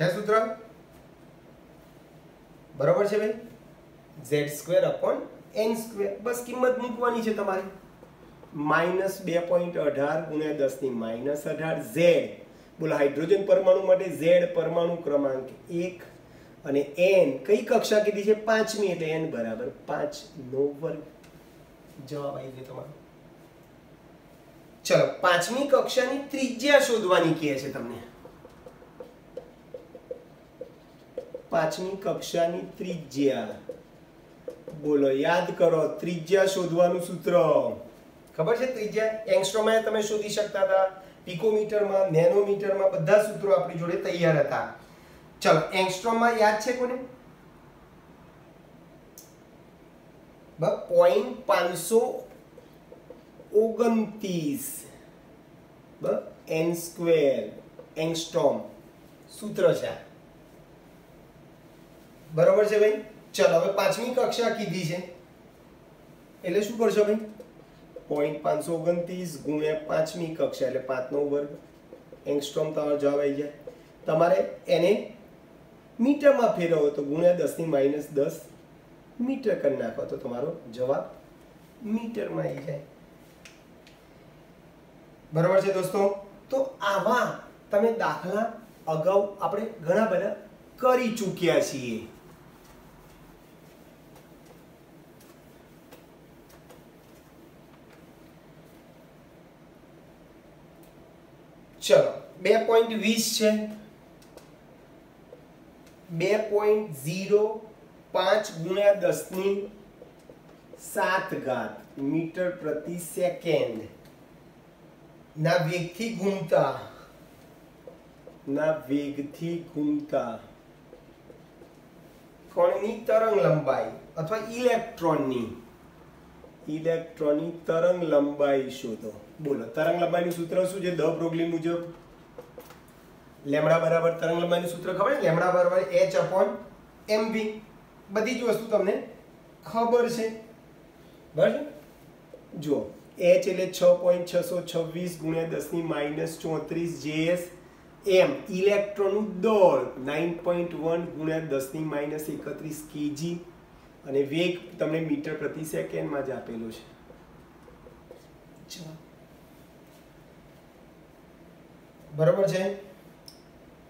છે સૂત્ર? બરોબર છે ભાઈ? Z square upon n square બસ કિંમત મૂકવાની છે તમારે. માઇનસ બે પોઈન્ટ અઢાર ગુણ્યા દસની માઇનસ અઢાર ઝેડ બોલો હાઇડ્રોજન પરમાણુ માટે ઝેડ પરમાણુ ક્રમાંક એક અને એન કઈ કક્ષા કીધી છે? પાંચમી, એટલે એન બરાબર પાંચ નો વર્ગ. જવાબ આવી ગયો તમારો. ચલો, પાંચમી કક્ષાની ત્રિજ્યા શોધવાની કહે છે તમને. પાંચમી કક્ષાની ત્રિજ્યા. બોલો, યાદ કરો, ત્રિજ્યા શોધવાનું સૂત્ર. ખબર છે ત્રિજ્યા? એંગસ્ટ્રોમાં તમે શોધી શકતા હતા. પિકોમીટરમાં, નેનોમીટરમાં બધા સૂત્રો આપણી જોડે તૈયાર હતા. ચલો એંગસ્ટ્રોમમાં યાદ છે કોને? પોઈન્ટ પાંચસો ઓગણત્રીસ. N square angstrom. સૂત્ર છે બરોબર છે ભાઈ? ચલો, હવે પાંચમી કક્ષા કીધી છે. એટલે શું કરશો ભાઈ? પોઈન્ટ પાંચસો ઓગણત્રીસ ગુણ્યા પાંચમી કક્ષા, એટલે પાંચનો વર્ગ. એંગસ્ટ્રોમ તમારો જવાબ આવી જાય. તમારે એને મીટરમાં ફેરવો તો ગુણ્યા દસની માઇનસ દસ મીટર કરી નાખો તો તમારો જવાબ મીટરમાં આવી જાય. બરાબર છે દોસ્તો? તો આવા તમે દાખલા અગાઉ આપણે ઘણા બધા કરી ચૂક્યા છીએ. ચલો, બે પોઈન્ટ વીસ છે. બે પોઈન્ટ ઝીરો પાંચ ગુણ્યા દસની સાત ઘાત મીટર પ્રતિ સેકન્ડ. ના વેગથી ઘૂમતા. ના વેગથી ઘૂમતા. કણની તરંગ લંબાઈ અથવા ઇલેક્ટ્રોનની. ઇલેક્ટ્રોનની તરંગ લંબાઈ શોધો. બોલો, તરંગ લંબાઈનું સૂત્ર શું છે? દ બ્રોગલી મુજબ. લેમડા બરાબર તરંગ લંબાઈનું સૂત્ર ખબર છે લેમડા બરાબર એચ અપોન એમવી બધી જ વસ્તુ તમને ખબર છે. બરાબર જુઓ એચ એટલે છ પોઈન્ટ છસો છવ્વીસ ગુણ્યા દસની માઇનસ ચોત્રીસ જેએસ એમ ઇલેક્ટ્રોનનું દળ, નાઇન પોઈન્ટ વન ગુણ્યા દસની માઇનસ એકત્રીસ કેજી અને વેગ તમને મીટર પ્રતિ સેકન્ડમાં જ આપેલો છે. બરોબર છે?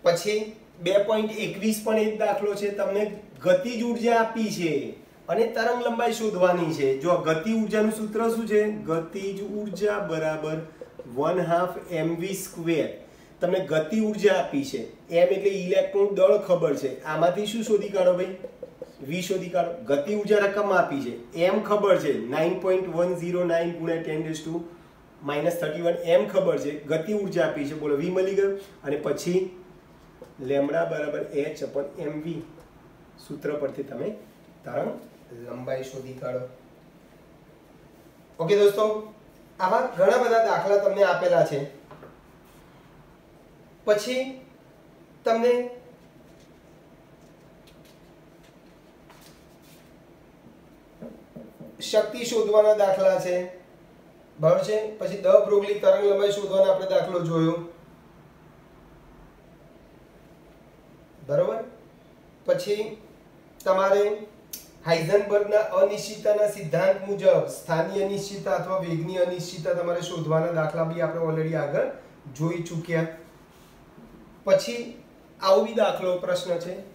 પછી બે પોઈન્ટ એકવીસ પણ એક દાખલો છે, તમને ગતિજ ઊર્જા આપી છે અને તરંગ લંબાઈ શોધવાની છે. જો ગતિ ઉર્જાનું સૂત્ર શું છે? ગતિજ ઊર્જા બરાબર વન હાફ એમવી સ્ક્વેર. તમને ગતિ ઊર્જા આપી છે. એમ એટલે ઇલેક્ટ્રોન દળ ખબર છે. આમાંથી શું શોધી કાઢો ભાઈ? વી શોધી કાઢો ગતિ ઊર્જા રકમ આપી છે. એમ ખબર છે nine point one zero nine ગુણ્યા ten raise to minus thirty one એમ ખબર છે, ગતિ ઊર્જા આપી છે. બોલો, વી મળી ગયું? અને પછી લેમડા બરાબર એચ અપન એમ વી સૂત્ર પરથી તમે તરંગ લંબાઈ શોધી કાઢો. ઓકે દોસ્તો આવા ઘણા બધા દાખલા તમને આપેલા છે. પછી તમને શક્તિ શોધવાના દાખલા છે. બરાબર છે? પછી દ બ્રોગલી તરંગ લંબાઈ શોધવાનો આપણે દાખલો જોયો. બરોબર? પછી તમારે હાઇઝનબર્ગના અનિશ્ચિતતાના સિદ્ધાંત મુજબ સ્થાનીય અનિશ્ચિતતા અથવા વેગની અનિશ્ચિતતા તમારે શોધવાના દાખલા બી આપણે ઓલરેડી આગળ જોઈ ચૂક્યા. પછી આવો બી દાખલો પ્રશ્ન છે.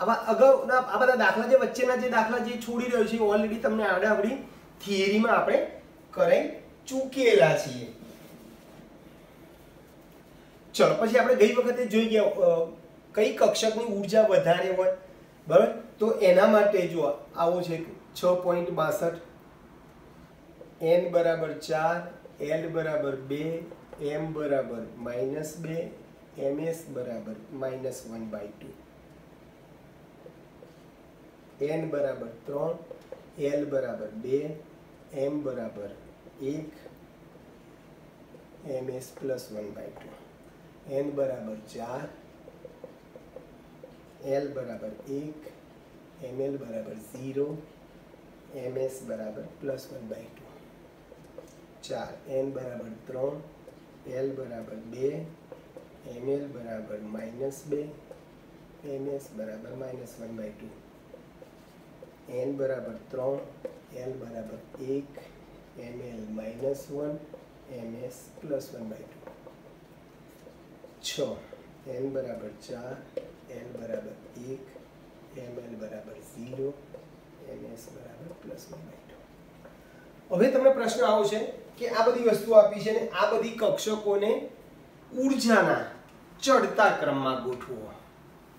આવા અગાઉના આ બધા દાખલા જે વચ્ચેના જે દાખલા જે છોડી રહ્યો છે ઓલરેડી તમને આવડે આવડી થિયરીમાં આપણે કરી ચૂકેલા છીએ. ચલો, પછી આપણે ગઈ વખતે જોઈ ગયા કઈ કક્ષકની ઊર્જા વધારે હોય, બરાબર? તો એના માટે જો આવું છે છ પોઈન્ટ બાસઠ એન બરાબર ચાર એલ બરાબર બે એમ બરાબર માઇનસ બે એમએસ બરાબર minus one by two n બરાબર ત્રણ એલ બરાબર બે એમ બરાબર એક m s plus one by two n બરાબર ચાર એલ બરાબર એક એમ એલ બરાબર ઝીરો એમ એસ બરાબર પ્લસ વન બાય ટુ ચાર એન બરાબર ત્રણ એલ બરાબર બે એમ એલ બરાબર માઇનસ બે એમ એસ બરાબર minus one by two n બરાબર ત્રણ એલ બરાબર એક m l minus one m s plus one by two છ એન બરાબર ચાર એલ બરાબર એક એમ એલ બરાબર ઝીરો એમ એસ બરાબર પ્લસ વન બાય ટુ હવે તમને પ્રશ્ન આવો છે કે આ બધી વસ્તુ આપી છે ને આ બધી કક્ષકોને ઉર્જાના ચડતા ક્રમમાં ગોઠવો.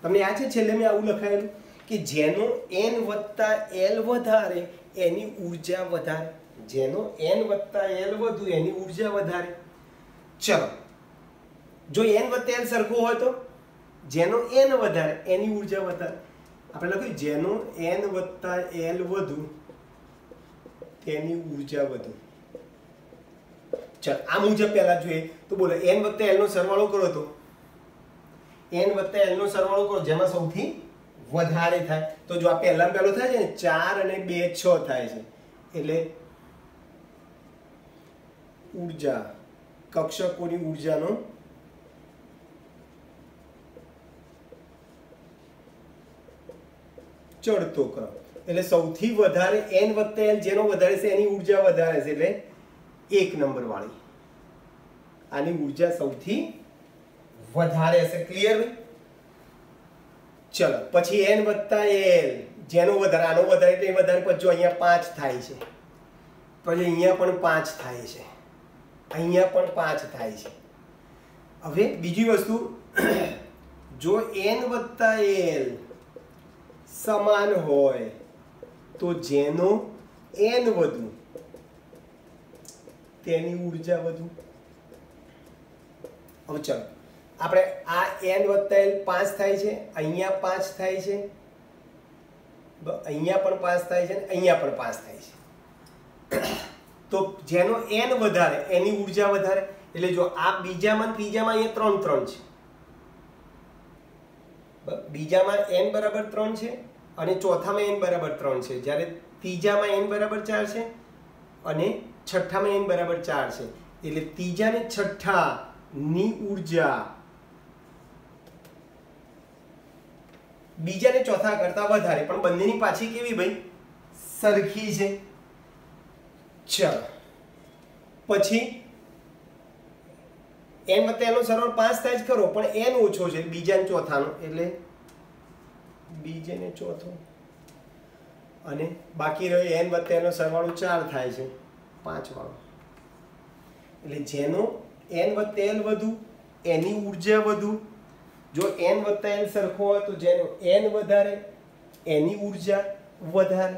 તમને યાદ છે છેલ્લે મેં આવું લખાયેલું? કે જેનો એન વત્તા એલ વધારે, એની ઊર્જા વધારે. જેનો એન વત્તા એલ વધુ, એની ઊર્જા વધારે. ચલો. જો એન વત્તા એલ સરખો હોય તો? જેનો એન વધારે, એની ઊર્જા વધારે. આપણે લખ્યું, જેનો એન વત્તા એલ વધુ, તેની ઊર્જા વધુ. ચાલો, આ મુજબ પહેલા જોઈએ. તો બોલો એન વત્તા એલ નો સરવાળો કરો તો? એન વત્તા એલ નો સરવાળો કરો, જેમાં સૌથી વધારે થાય. તો જો આ પહેલા પહેલો થાય છે ને, ચાર અને બે છ થાય છે. એટલે ઊર્જા, કક્ષકોની ઉર્જાનો ચડતો ક્રમ. એટલે સૌથી વધારે એન વત્તા એલ જેનો વધારે છે એની ઊર્જા વધારે છે એટલે એક નંબર વાળી આની ઊર્જા સૌથી વધારે હશે. ક્લિયર ચલો, પછી એન વત્તા એલ જેનો વધારે, આનો વધારે એટલે વધારે પછી અહીંયા પાંચ થાય છે. પછી અહીંયા પણ પાંચ થાય છે. અહીંયા પણ પાંચ થાય છે. હવે બીજી વસ્તુ, જો એન વત્તા એલ સમાન હોય, તો જેનો એન વધુ, તેની ઊર્જા વધુ. હવે ચાલો આપણે આ એન વત્તા એલ પાંચ થાય છે, અહીંયા પાંચ થાય છે. અહીંયા પણ પાંચ થાય છે અહીંયા પણ પાંચ થાય છે. તો જેનો એન વધારે, એની ઊર્જા વધારે, એટલે જો આ બીજામાં ત્રીજામાં અહીંયા ત્રણ ત્રણ છે. બીજામાં એન બરાબર ત્રણ છે અને ચોથામાં એન બરાબર ત્રણ છે. જ્યારે ત્રીજામાં એન બરાબર ચાર છે અને છઠ્ઠામાં એન બરાબર ચાર છે. એટલે ત્રીજા ને છઠ્ઠા ની ઊર્જા બીજા ને ચોથા કરતા વધારે. પણ બંનેની પાછી કેવી ભાઈ? સરખી છે. ચાલો. પછી એન વત્તા એનો સરવાળો પાંચ થાય જ ખરો, પણ એન ઓછો છે બીજા ને ચોથાનો. એટલે બીજે ને ચોથો. અને બાકી રહ્યો એન વત્તા એનો સરવાળો ચાર થાય છે પાંચ વાળો એટલે જેનો એન વત્તા એન વધુ, એની ઊર્જા વધુ જો એન વત્તા એલ સરખો હોય તો જેનો એન વધારે, એની ઊર્જા વધારે.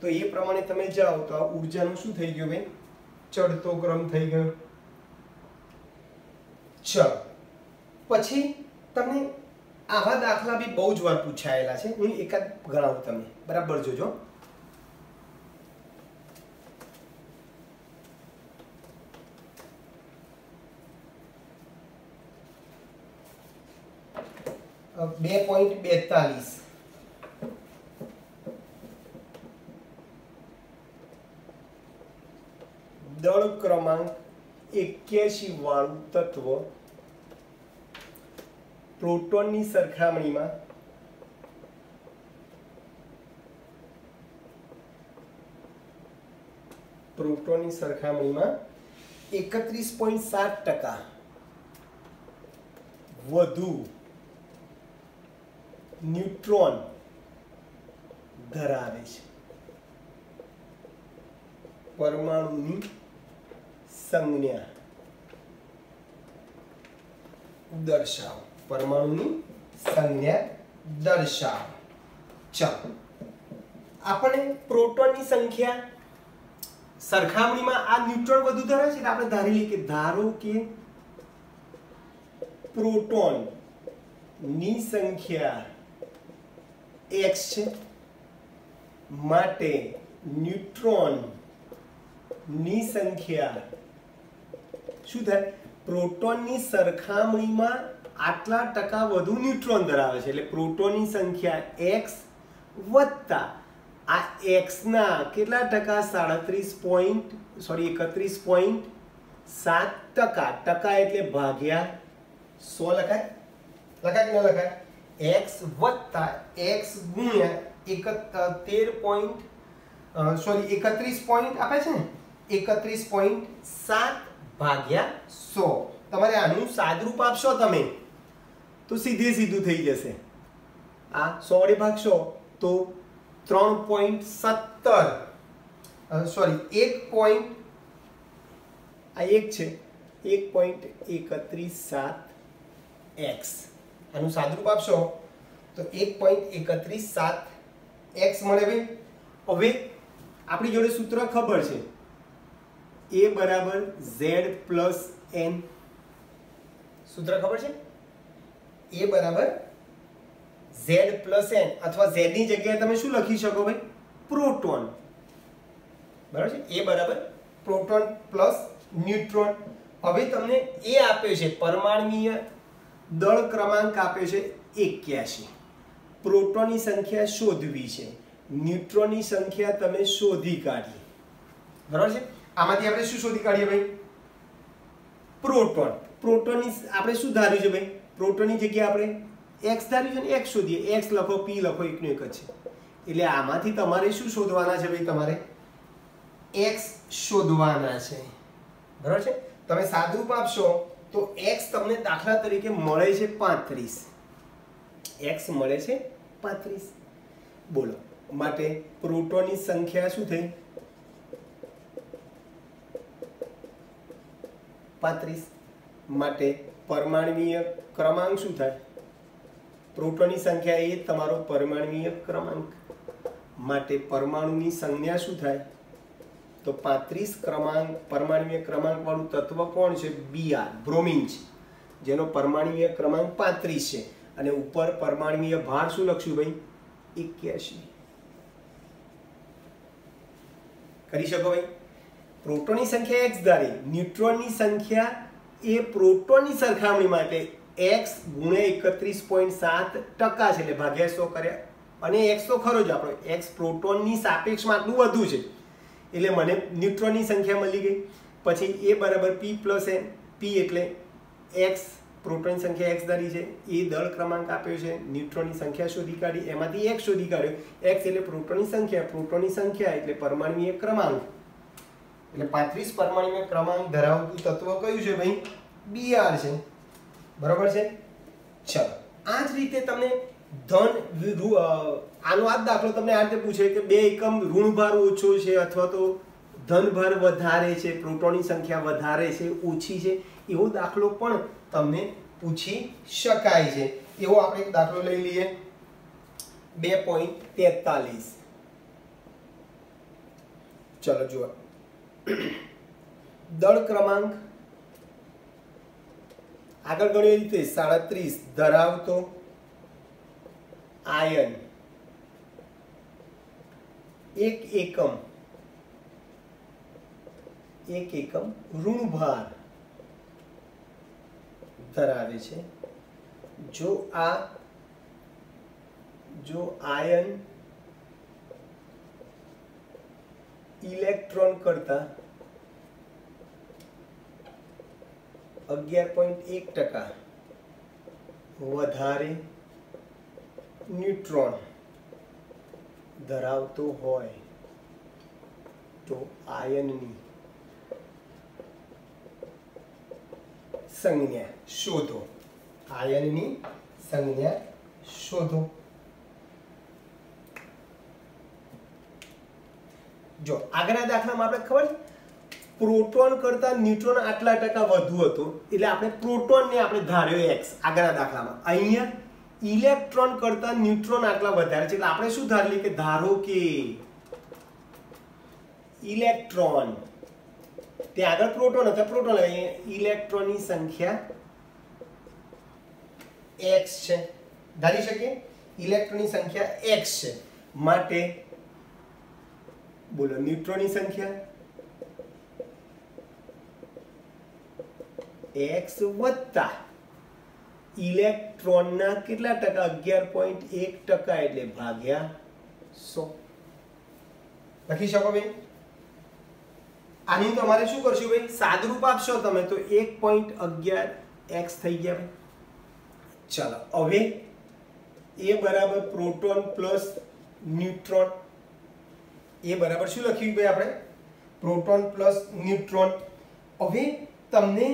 તો એ પ્રમાણે તમે જાઓ તો આ ઉર્જાનું શું થઈ ગયું ભાઈ ચડતો ક્રમ થઈ ગયો. ચલો પછી તમને આવા દાખલા બી બહુ જ વાર પૂછાયેલા છે. હું એકાદ ગણાવું તમને. બરાબર જોજો. બે પોઈન્ટ બેતાલીસ. દળ ક્રમાંક એક્યાસી વાળું તત્વ પ્રોટોનની સરખામણીમાં પ્રોટોનની સરખામણીમાં એકત્રીસ પોઈન્ટ સાત ટકા. વધુ ન્યુટ્રોન ધરાવે છે. પરમાણુની સંજ્ઞા. દર્શાવો. પરમાણુની સંજ્ઞા દર્શાવો. ચાલો. આપણે પ્રોટોનની સંખ્યા સરખામણીમાં આ ન્યુટ્રોન વધુ ધરાવે છે એટલે આપણે ધારી લઈએ કે ધારો કે પ્રોટોનની સંખ્યા x છે માટે ન્યુટ્રોનની સંખ્યા શું થાય? પ્રોટોનની સરખામણીમાં આટલા ટકા વધુ ન્યુટ્રોન ધરાવે છે. એટલે પ્રોટોનની સંખ્યા x વત્તા આ x ના કેટલા ટકા? સાડત્રીસ પોઈન્ટ, સોરી, એકત્રીસ પોઈન્ટ સાત ટકા. ટકા એટલે ભાગ્યા સો લખાય? લખાય કે ન લખાય? X વત્તા x ગુણ્યા એક તેર પોઈન્ટ સોરી એકત્રીસ પોઈન્ટ આપે છે ને? એકત્રીસ પોઈન્ટ સાત ભાગ્યા સો. તમારે આનું સાદરૂપ આપશો તમે. તો સીધે સીધું થઈ જશે. આ સો વડે ભાગશો તો ત્રણ પોઈન્ટ સત્તર. સોરી એક પોઈન્ટ આ એક છે. એક પોઈન્ટ એકત્રીસ સાત એક્સ આનું સાદરૂપ આપશો? તો એક પોઈન્ટ એકત્રીસ સાત એક્સ મળે ભાઈ. હવે આપણી જોડે સૂત્ર ખબર છે. એ બરાબર ઝેડ પ્લસ એન. સૂત્ર ખબર છે? એ બરાબર ઝેડ પ્લસ એન. અથવા ઝેડની જગ્યાએ તમે શું લખી શકો ભાઈ? પ્રોટોન. બરાબર છે? એ બરાબર પ્રોટોન પ્લસ ન્યુટ્રોન. હવે તમને એ આપ્યો છે પરમાણુય દળ ક્રમાંક આપે છે એક્યાસી પ્રોટોનની સંખ્યા શોધવી છે. ન્યુટ્રોનની સંખ્યા તમે શોધી કાઢી. બરાબર છે? આમાંથી આપણે શું શોધી કાઢીએ ભાઈ? પ્રોટોન. પ્રોટોનની આપણે શું ધાર્યું છે ભાઈ? પ્રોટોનની જગ્યાએ આપણે એક્સ ધાર્યું છે ને એક્સ શોધીએ. એક્સ લખો પી લખો, એકનું એક જ છે. એટલે આમાંથી તમારે શું શોધવાના છે ભાઈ તમારે? એક્સ શોધવાના છે. બરાબર છે? તમે સાદું આપશો તો એક્સ તમને દાખલા તરીકે મળે છે પાંત્રીસ. એક્સ મળે છે પાંત્રીસ. બોલો, માટે પ્રોટોનની સંખ્યા શું થઈ? પાંત્રીસ. માટે પરમાણવીય ક્રમાંક શું થાય? પ્રોટોનની સંખ્યા એ તમારો પરમાણવીય ક્રમાંક. માટે પરમાણુની સંજ્ઞા શું થાય? તો પાંત્રીસ ક્રમાંક, પરમાણ્વીય ક્રમાંક વાળું તત્વ કોણ છે? બીઆર બ્રોમિન છે. જેનો પરમાણ્વીય ક્રમાંક પાંત્રીસ છે. અને ઉપર પરમાણ્વીય ભાર શું લખશું ભાઈ? એક્યાસી કરી શકો ભાઈ? પ્રોટોનની સંખ્યા એક્સ ધારી. ન્યુટ્રોનની સંખ્યા એ પ્રોટોનની સરખામણી માટે એક્સ ગુણ્યા એકત્રીસ પોઈન્ટ સાત ટકા છે. એટલે ભાગ્યા સો કર્યા. અને એક્સ તો ખરો જ આપણો. એક્સ પ્રોટોનની સાપેક્ષમાં આટલું વધુ છે. એટલે મને ન્યુટ્રોનની સંખ્યા મળી ગઈ. પછી એ બરાબર પી પ્લસ એન પી એટલે એક્સ પ્રોટોનની સંખ્યા એક્સ ધારી છે. એ દળ ક્રમાંક આપ્યો છે. ન્યુટ્રોનની સંખ્યા શોધી કાઢી. એમાંથી એક શોધી કાઢ્યો. એક્સ એટલે પ્રોટોનની સંખ્યા. પ્રોટોનની સંખ્યા એટલે પરમાણુય ક્રમાંક. એટલે પાંત્રીસ પરમાણુય ક્રમાંક ધરાવતું તત્વ કયું છે ભાઈ? બીઆર છે. બરોબર છે? ચલો. આ જ રીતે તમને ધન આનો આ દાખલો તમને આ રીતે પૂછે કે બે એકમ ઋણભાર ઓછો છે અથવા તો ધનભાર વધારે છે, પ્રોટોનની સંખ્યા વધારે છે, ઓછી છે, એવો દાખલો પણ તમને પૂછી શકાય છે. એવો આપણે એક દાખલો લઈ લઈએ. બે પોઈન્ટ તેતાલીસ. ચલો જુઓ. દળ ક્રમાંક. આગળ ગણ્યો રીતે સાડત્રીસ. ધરાવતો આયન. એક એકમ. એક એકમ ઋણભાર ધરાવે છે. જો આ, જો આયન ઇલેક્ટ્રોન કરતા અગિયાર પોઈન્ટ એક ટકા વધારે ન્યુટ્રોન ધરાવતો હોય તો આયનની સંજ્ઞા શોધો. આયનની સંજ્ઞા શોધો. જો આગળના દાખલામાં આપણે ખબર પ્રોટોન કરતા ન્યુટ્રોન આટલા ટકા વધુ હતું. એટલે આપણે પ્રોટોનને આપણે ધાર્યો એક્સ આગળના દાખલામાં. અહીંયા ઇલેક્ટ્રોન કરતા ન્યુટ્રોન આટલા વધારે છે. એટલે આપણે શું ધારીએ કે ધારો કે ઇલેક્ટ્રોન ત્યાં આગળ પ્રોટોન હતા પ્રોટોન ઇલેક્ટ્રોનની સંખ્યા એક્સ છે. ધારી શકીએ? ઇલેક્ટ્રોનની સંખ્યા એક્સ છે. માટે બોલો, ન્યુટ્રોનની સંખ્યા એક્સ વત્તા ઇલેક્ટ્રોનના કેટલા ટકા? અગિયાર પોઈન્ટ એક ટકા એટલે ભાગ્યા સો. લખી શકો ભાઈ આની તમારે શું કરશું ભાઈ સાદરૂપ આપશો તમે તો એક પોઈન્ટ અગિયાર એક્સ થઈ ગયા ભાઈ ચાલો, હવે એ બરાબર પ્રોટોન પ્લસ ન્યુટ્રોન. એ બરાબર શું લખ્યું ભાઈ આપણે? Proton plus neutron. હવે તમને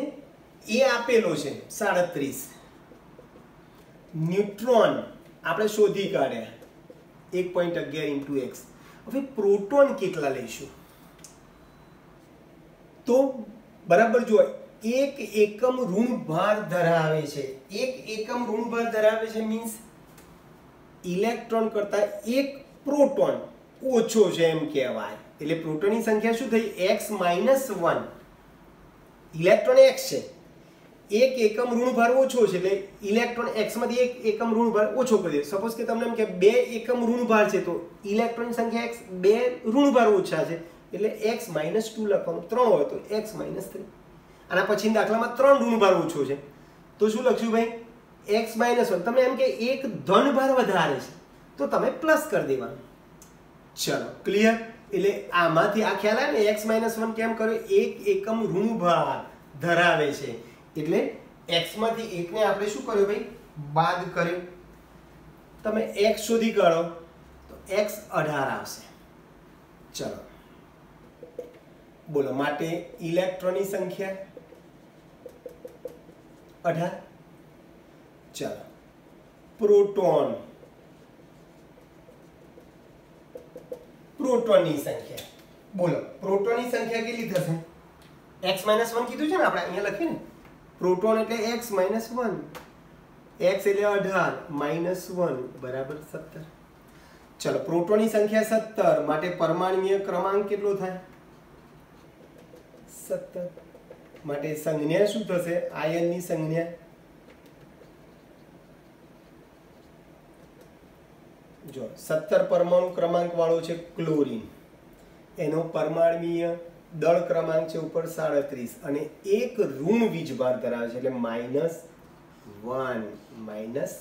એ આપેલો છે સાડત્રીસ. ન્યુટ્રોન આપણે શોધી કાઢ્યા એક પોઈન્ટ અગિયાર ઇન્ટુ એક્સ હવે પ્રોટોન કેટલા લઈશું? તો બરાબર જો એક એકમ ઋણ ભાર ધરાવે છે. એક એકમ ઋણ ભાર ધરાવે છે મીન્સ ઇલેક્ટ્રોન કરતા એક પ્રોટોન ઓછો છે એમ કહેવાય. એટલે પ્રોટોનની સંખ્યા શું થઈ? X minus one electron x છે. એક એકમ ઋણભાર ઓછો છે એટલે ઇલેક્ટ્રોન એક્સમાંથી એક એકમ ઋણભાર ઓછો કરી દે. સપોઝ કે તમને એમ કે બે એકમ ઋણભાર છે, તો ઇલેક્ટ્રોન સંખ્યા એક્સ બે ઋણભાર ઓછા છે. એટલે એક્સ માઇનસ ટુ લખવાનું ત્રણ હોય તો એક્સ માઇનસ થ્રી આના પછી દાખલામાં ત્રણ ઋણભાર ઓછો છે. તો શું લખશું ભાઈ? એક્સ માઇનસ વન તમે એમ કે એક ધન ભાર વધારે છે, તો તમે પ્લસ કરી દેવાનું. ચલો ક્લિયર એટલે આમાંથી આ ખ્યાલ આવે ને એક્સ માઇનસ વન કેમ કર્યો? એક એકમ ઋણભાર ધરાવે છે. એટલે એક્સમાંથી એકને આપણે શું કર્યું ભાઈ? બાદ કર્યો. તમે એક્સ શોધી કાઢો તો એક્સ અઢાર આવશે. ચલો. બોલો, માટે ઇલેક્ટ્રોનની સંખ્યા? અઢાર? ચાલો. પ્રોટોન. પ્રોટોનની સંખ્યા. બોલો, પ્રોટોનની સંખ્યા કેટલી થશે? x 1 કીધું છે ને આપણે અહીંયા લખીએ ને? પ્રોટોન એટલે એક્સ માઇનસ વન એક્સ એટલે અઢાર માઇનસ વન બરાબર સત્તર. ચલો, પ્રોટોનની સંખ્યા સત્તર, માટે પરમાણ્વીય ક્રમાંક કેટલો થાય? સત્તર. માટે સંજ્ઞા શું થશે? આયનની સંજ્ઞા. જો, સત્તર પરમાણુ ક્રમાંક વાળો છે ક્લોરીન. એનો પરમાણુય દળ ક્રમાંક છે ઉપર સાડત્રીસ અને એક ઋણ વીજભાર ધરાવે છે એટલે માઇનસ વન, માઇનસ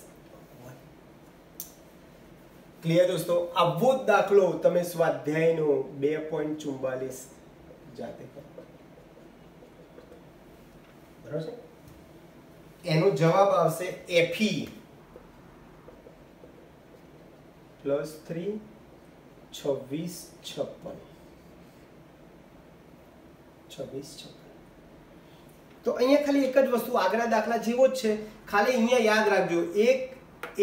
ક્લિયર દોસ્તો? આવો જ દાખલો તમે સ્વાધ્યાયનો બે પોઈન્ટ ચુમ્બાલીસ જાતે બરાબર છે? એનો જવાબ આવશે એફી પ્લસ થ્રી, છવ્વીસ, છપ્પન. છવ્વીસ તો અહીંયા ખાલી એક જ વસ્તુ આગળના દાખલા જેવો જ છે. ખાલી અહીંયા યાદ રાખજો, એક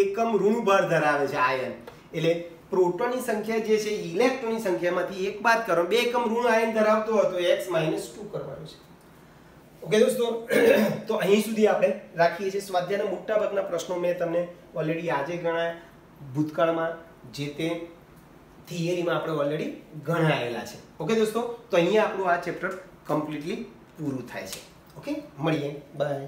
એકમ ઋણભાર ધરાવે છે આયન. એટલે પ્રોટોનની સંખ્યા જે છે, ઇલેક્ટ્રોનની સંખ્યામાંથી એક બાદ કરો, બે એકમ ઋણ આયન ધરાવતો હતો એક્સ માઇનસ ટુ કરવાનું છે. ઓકે દોસ્તો, તો અહીં સુધી આપણે રાખીએ છીએ. સ્વાધ્યાયના મોટા ભાગના પ્રશ્નો મેં તમને ઓલરેડી આજે ગણાયા. ભૂતકાળમાં જે તે થિયરીમાં આપણે ઓલરેડી ગણાયેલા છે. ઓકે દોસ્તો, તો અહીંયા આપણું આ ચેપ્ટર કમ્પ્લીટલી પૂરું થાય છે. ઓકે મળીએ. બાય